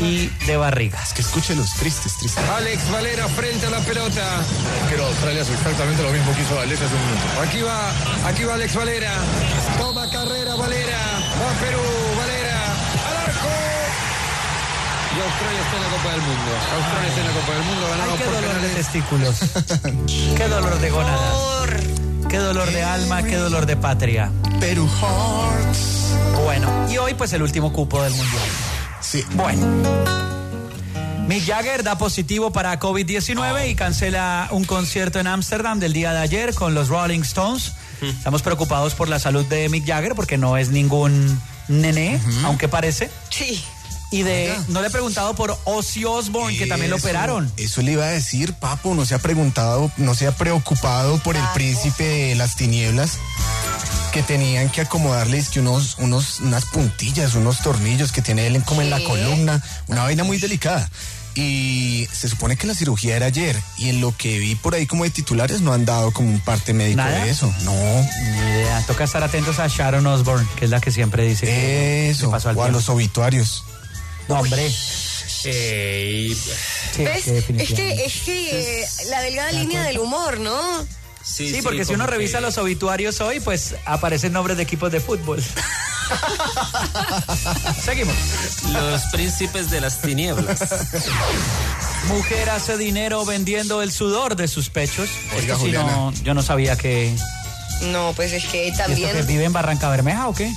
y de barrigas. Que escuche los tristes, tristes. Alex Valera frente a la pelota. Pero Australia hace exactamente lo mismo que hizo Alex hace un minuto. Aquí va, aquí va Alex Valera. Toma carrera Valera. Va Perú, Valera. Al arco. Y Australia está en la Copa del Mundo. Australia está en la Copa del Mundo. Ay, qué por dolor de testículos. qué dolor de gónadas. Qué dolor de alma, qué dolor de patria. Perú Hearts. Bueno, y hoy pues el último cupo del mundial. Sí. Bueno. Mick Jagger da positivo para COVID-19 y cancela un concierto en Ámsterdam del día de ayer con los Rolling Stones. Estamos preocupados por la salud de Mick Jagger porque no es ningún nené, aunque parece. Sí. Y de, no le he preguntado por Ozzy Osbourne, que también lo operaron. Eso le iba a decir, Papo, no se ha preguntado, no se ha preocupado por el príncipe de las tinieblas que tenían que acomodarles que unos, unos, unas puntillas, unos tornillos que tiene él en- como en la columna, una vaina muy delicada. Y se supone que la cirugía era ayer y en lo que vi por ahí como de titulares no han dado como un parte médico ¿Nada? de eso. No. Ni idea. Toca estar atentos a Sharon Osbourne, que es la que siempre dice Eso, le pasó al o a los obituarios. No, hombre. Ey, Sí, ¿Ves? sí, Es que, es que eh, la delgada línea del humor, ¿no? Sí, Sí, porque si uno revisa que- los obituarios hoy, pues aparecen nombres de equipos de fútbol. Seguimos. Los príncipes de las tinieblas. Mujer hace dinero vendiendo el sudor de sus pechos. Oiga, Esto sí no, yo no sabía que... No, pues es que ¿Esto también. que vive en Barranca Bermeja o qué?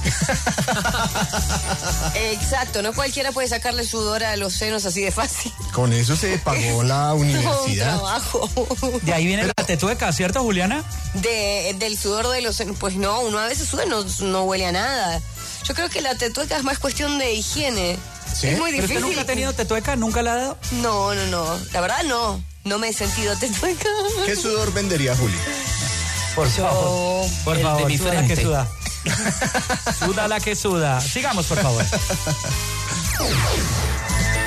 Exacto, no cualquiera puede sacarle sudor a los senos así de fácil. Con eso se pagó la Un universidad. trabajo. De ahí viene la tetueca, ¿cierto, Juliana? De, del sudor de los senos. Pues no, uno a veces suda no, no huele a nada. Yo creo que la tetueca es más cuestión de higiene. ¿Sí? Es muy ¿Pero difícil. usted nunca ha tenido tetueca? ¿Nunca la ha dado? No, no, no. La verdad no. No me he sentido tetueca. ¿Qué sudor vendería Juli? Por favor. Por el de favor, mi suda la que suda. suda la que suda. Sigamos, por favor.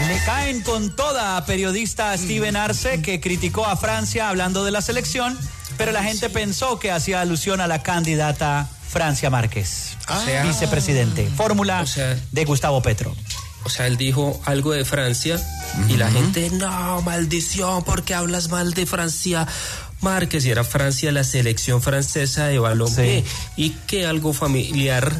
Le caen con toda a periodista Steven Arce que criticó a Francia hablando de la selección, pero la gente pensó que hacía alusión a la candidata Francia Márquez, sea- vicepresidente, fórmula O sea- de Gustavo Petro. O sea, él dijo algo de Francia y la gente, no, maldición, porque hablas mal de Francia. Márquez y era Francia la selección francesa de balompié y que algo familiar,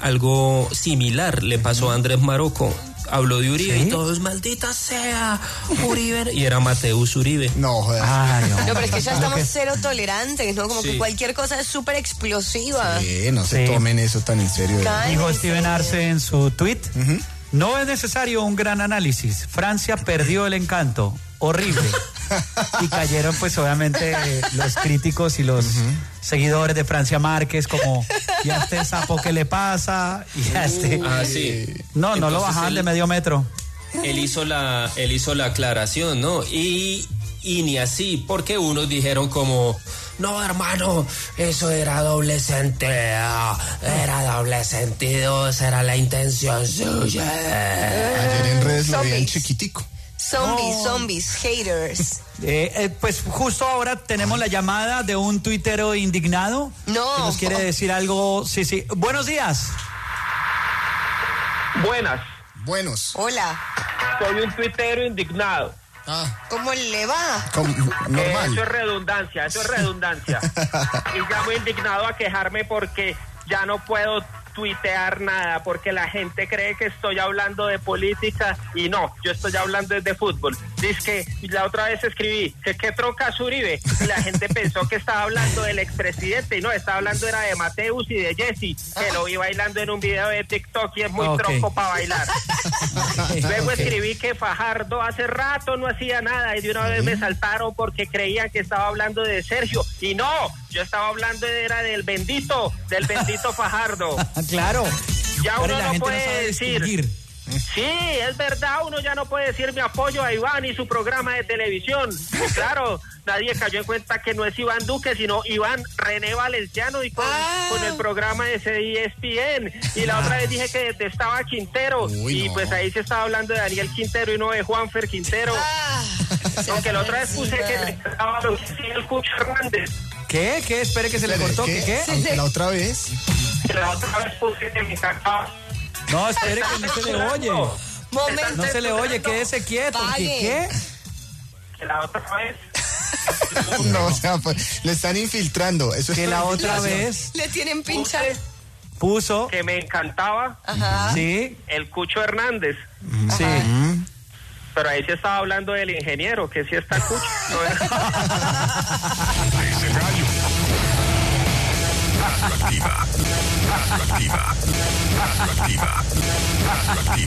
algo similar le pasó a Andrés Marocco. Habló de Uribe ¿Sí? y todos, maldita sea, Uribe. Y era Mateus Uribe. No, joder. Ah, no. No, pero es que ya estamos cero tolerantes, ¿no? Como que Sí. cualquier cosa es súper explosiva. Eh, no se Sí. tomen eso tan en serio. Dijo Steven Arce en su tweet. No es necesario un gran análisis. Francia perdió el encanto. Horrible. y cayeron, pues, obviamente, eh, los críticos y los seguidores de Francia Márquez, como, ¿y a este sapo qué le pasa? Y a este. Ah, sí. No, no lo bajaban él- de medio metro. él hizo la él hizo la aclaración, ¿no? Y y ni así, porque unos dijeron como no, hermano, eso era doble sentido, era doble sentido, esa era la intención suya. Ayer en redes lo veían chiquitico. Zombies, zombies, haters. Eh, eh, pues justo ahora tenemos la llamada de un tuitero indignado. No. Que nos quiere decir algo. Sí, sí. Buenos días. Buenas, Buenos. Hola, soy un tuitero indignado. Ah, ¿cómo le va? Eh, Eso es normal. redundancia, eso es redundancia. y llamo indignado a quejarme porque ya no puedo tuitear nada, porque la gente cree que estoy hablando de política y no, yo estoy hablando de fútbol. Dice que la otra vez escribí que qué troca Uribe y la gente pensó que estaba hablando del expresidente y no, estaba hablando era de Mateus y de Jesse, que lo vi bailando en un video de TikTok y es muy tronco para bailar. Luego escribí que Fajardo hace rato no hacía nada y de una vez me saltaron porque creían que estaba hablando de Sergio. Y no, yo estaba hablando era del bendito, del bendito Fajardo. claro. Ya uno no puede decir. distinguir. Sí, es verdad, uno ya no puede decir mi apoyo a Iván y su programa de televisión. Claro, nadie cayó en cuenta que no es Iván Duque, sino Iván René Valenciano y con, Ah. con el programa de CISPN. Y la otra vez dije que detestaba a Quintero. Uy, y pues ahí se estaba hablando de Daniel Quintero y no de Juanfer Quintero. Ah, Aunque la otra vez puse que detestaba lo que el Cucho Hernández. ¿Qué? ¿Qué? Espere que se le cortó. ¿Qué? ¿qué? La otra vez. Que la otra vez puse que me encantaba. No, espere que no se le oye. Momento. No se le oye, quédese quieto. ¿Qué? Que la otra vez. No, o sea, pues, le están infiltrando. Eso es Que la otra vez Le tienen pinchado. Puse puso. que me encantaba Ajá. Sí, el Cucho Hernández. sí. Pero ahí sí estaba hablando del ingeniero, que sí está Cucho.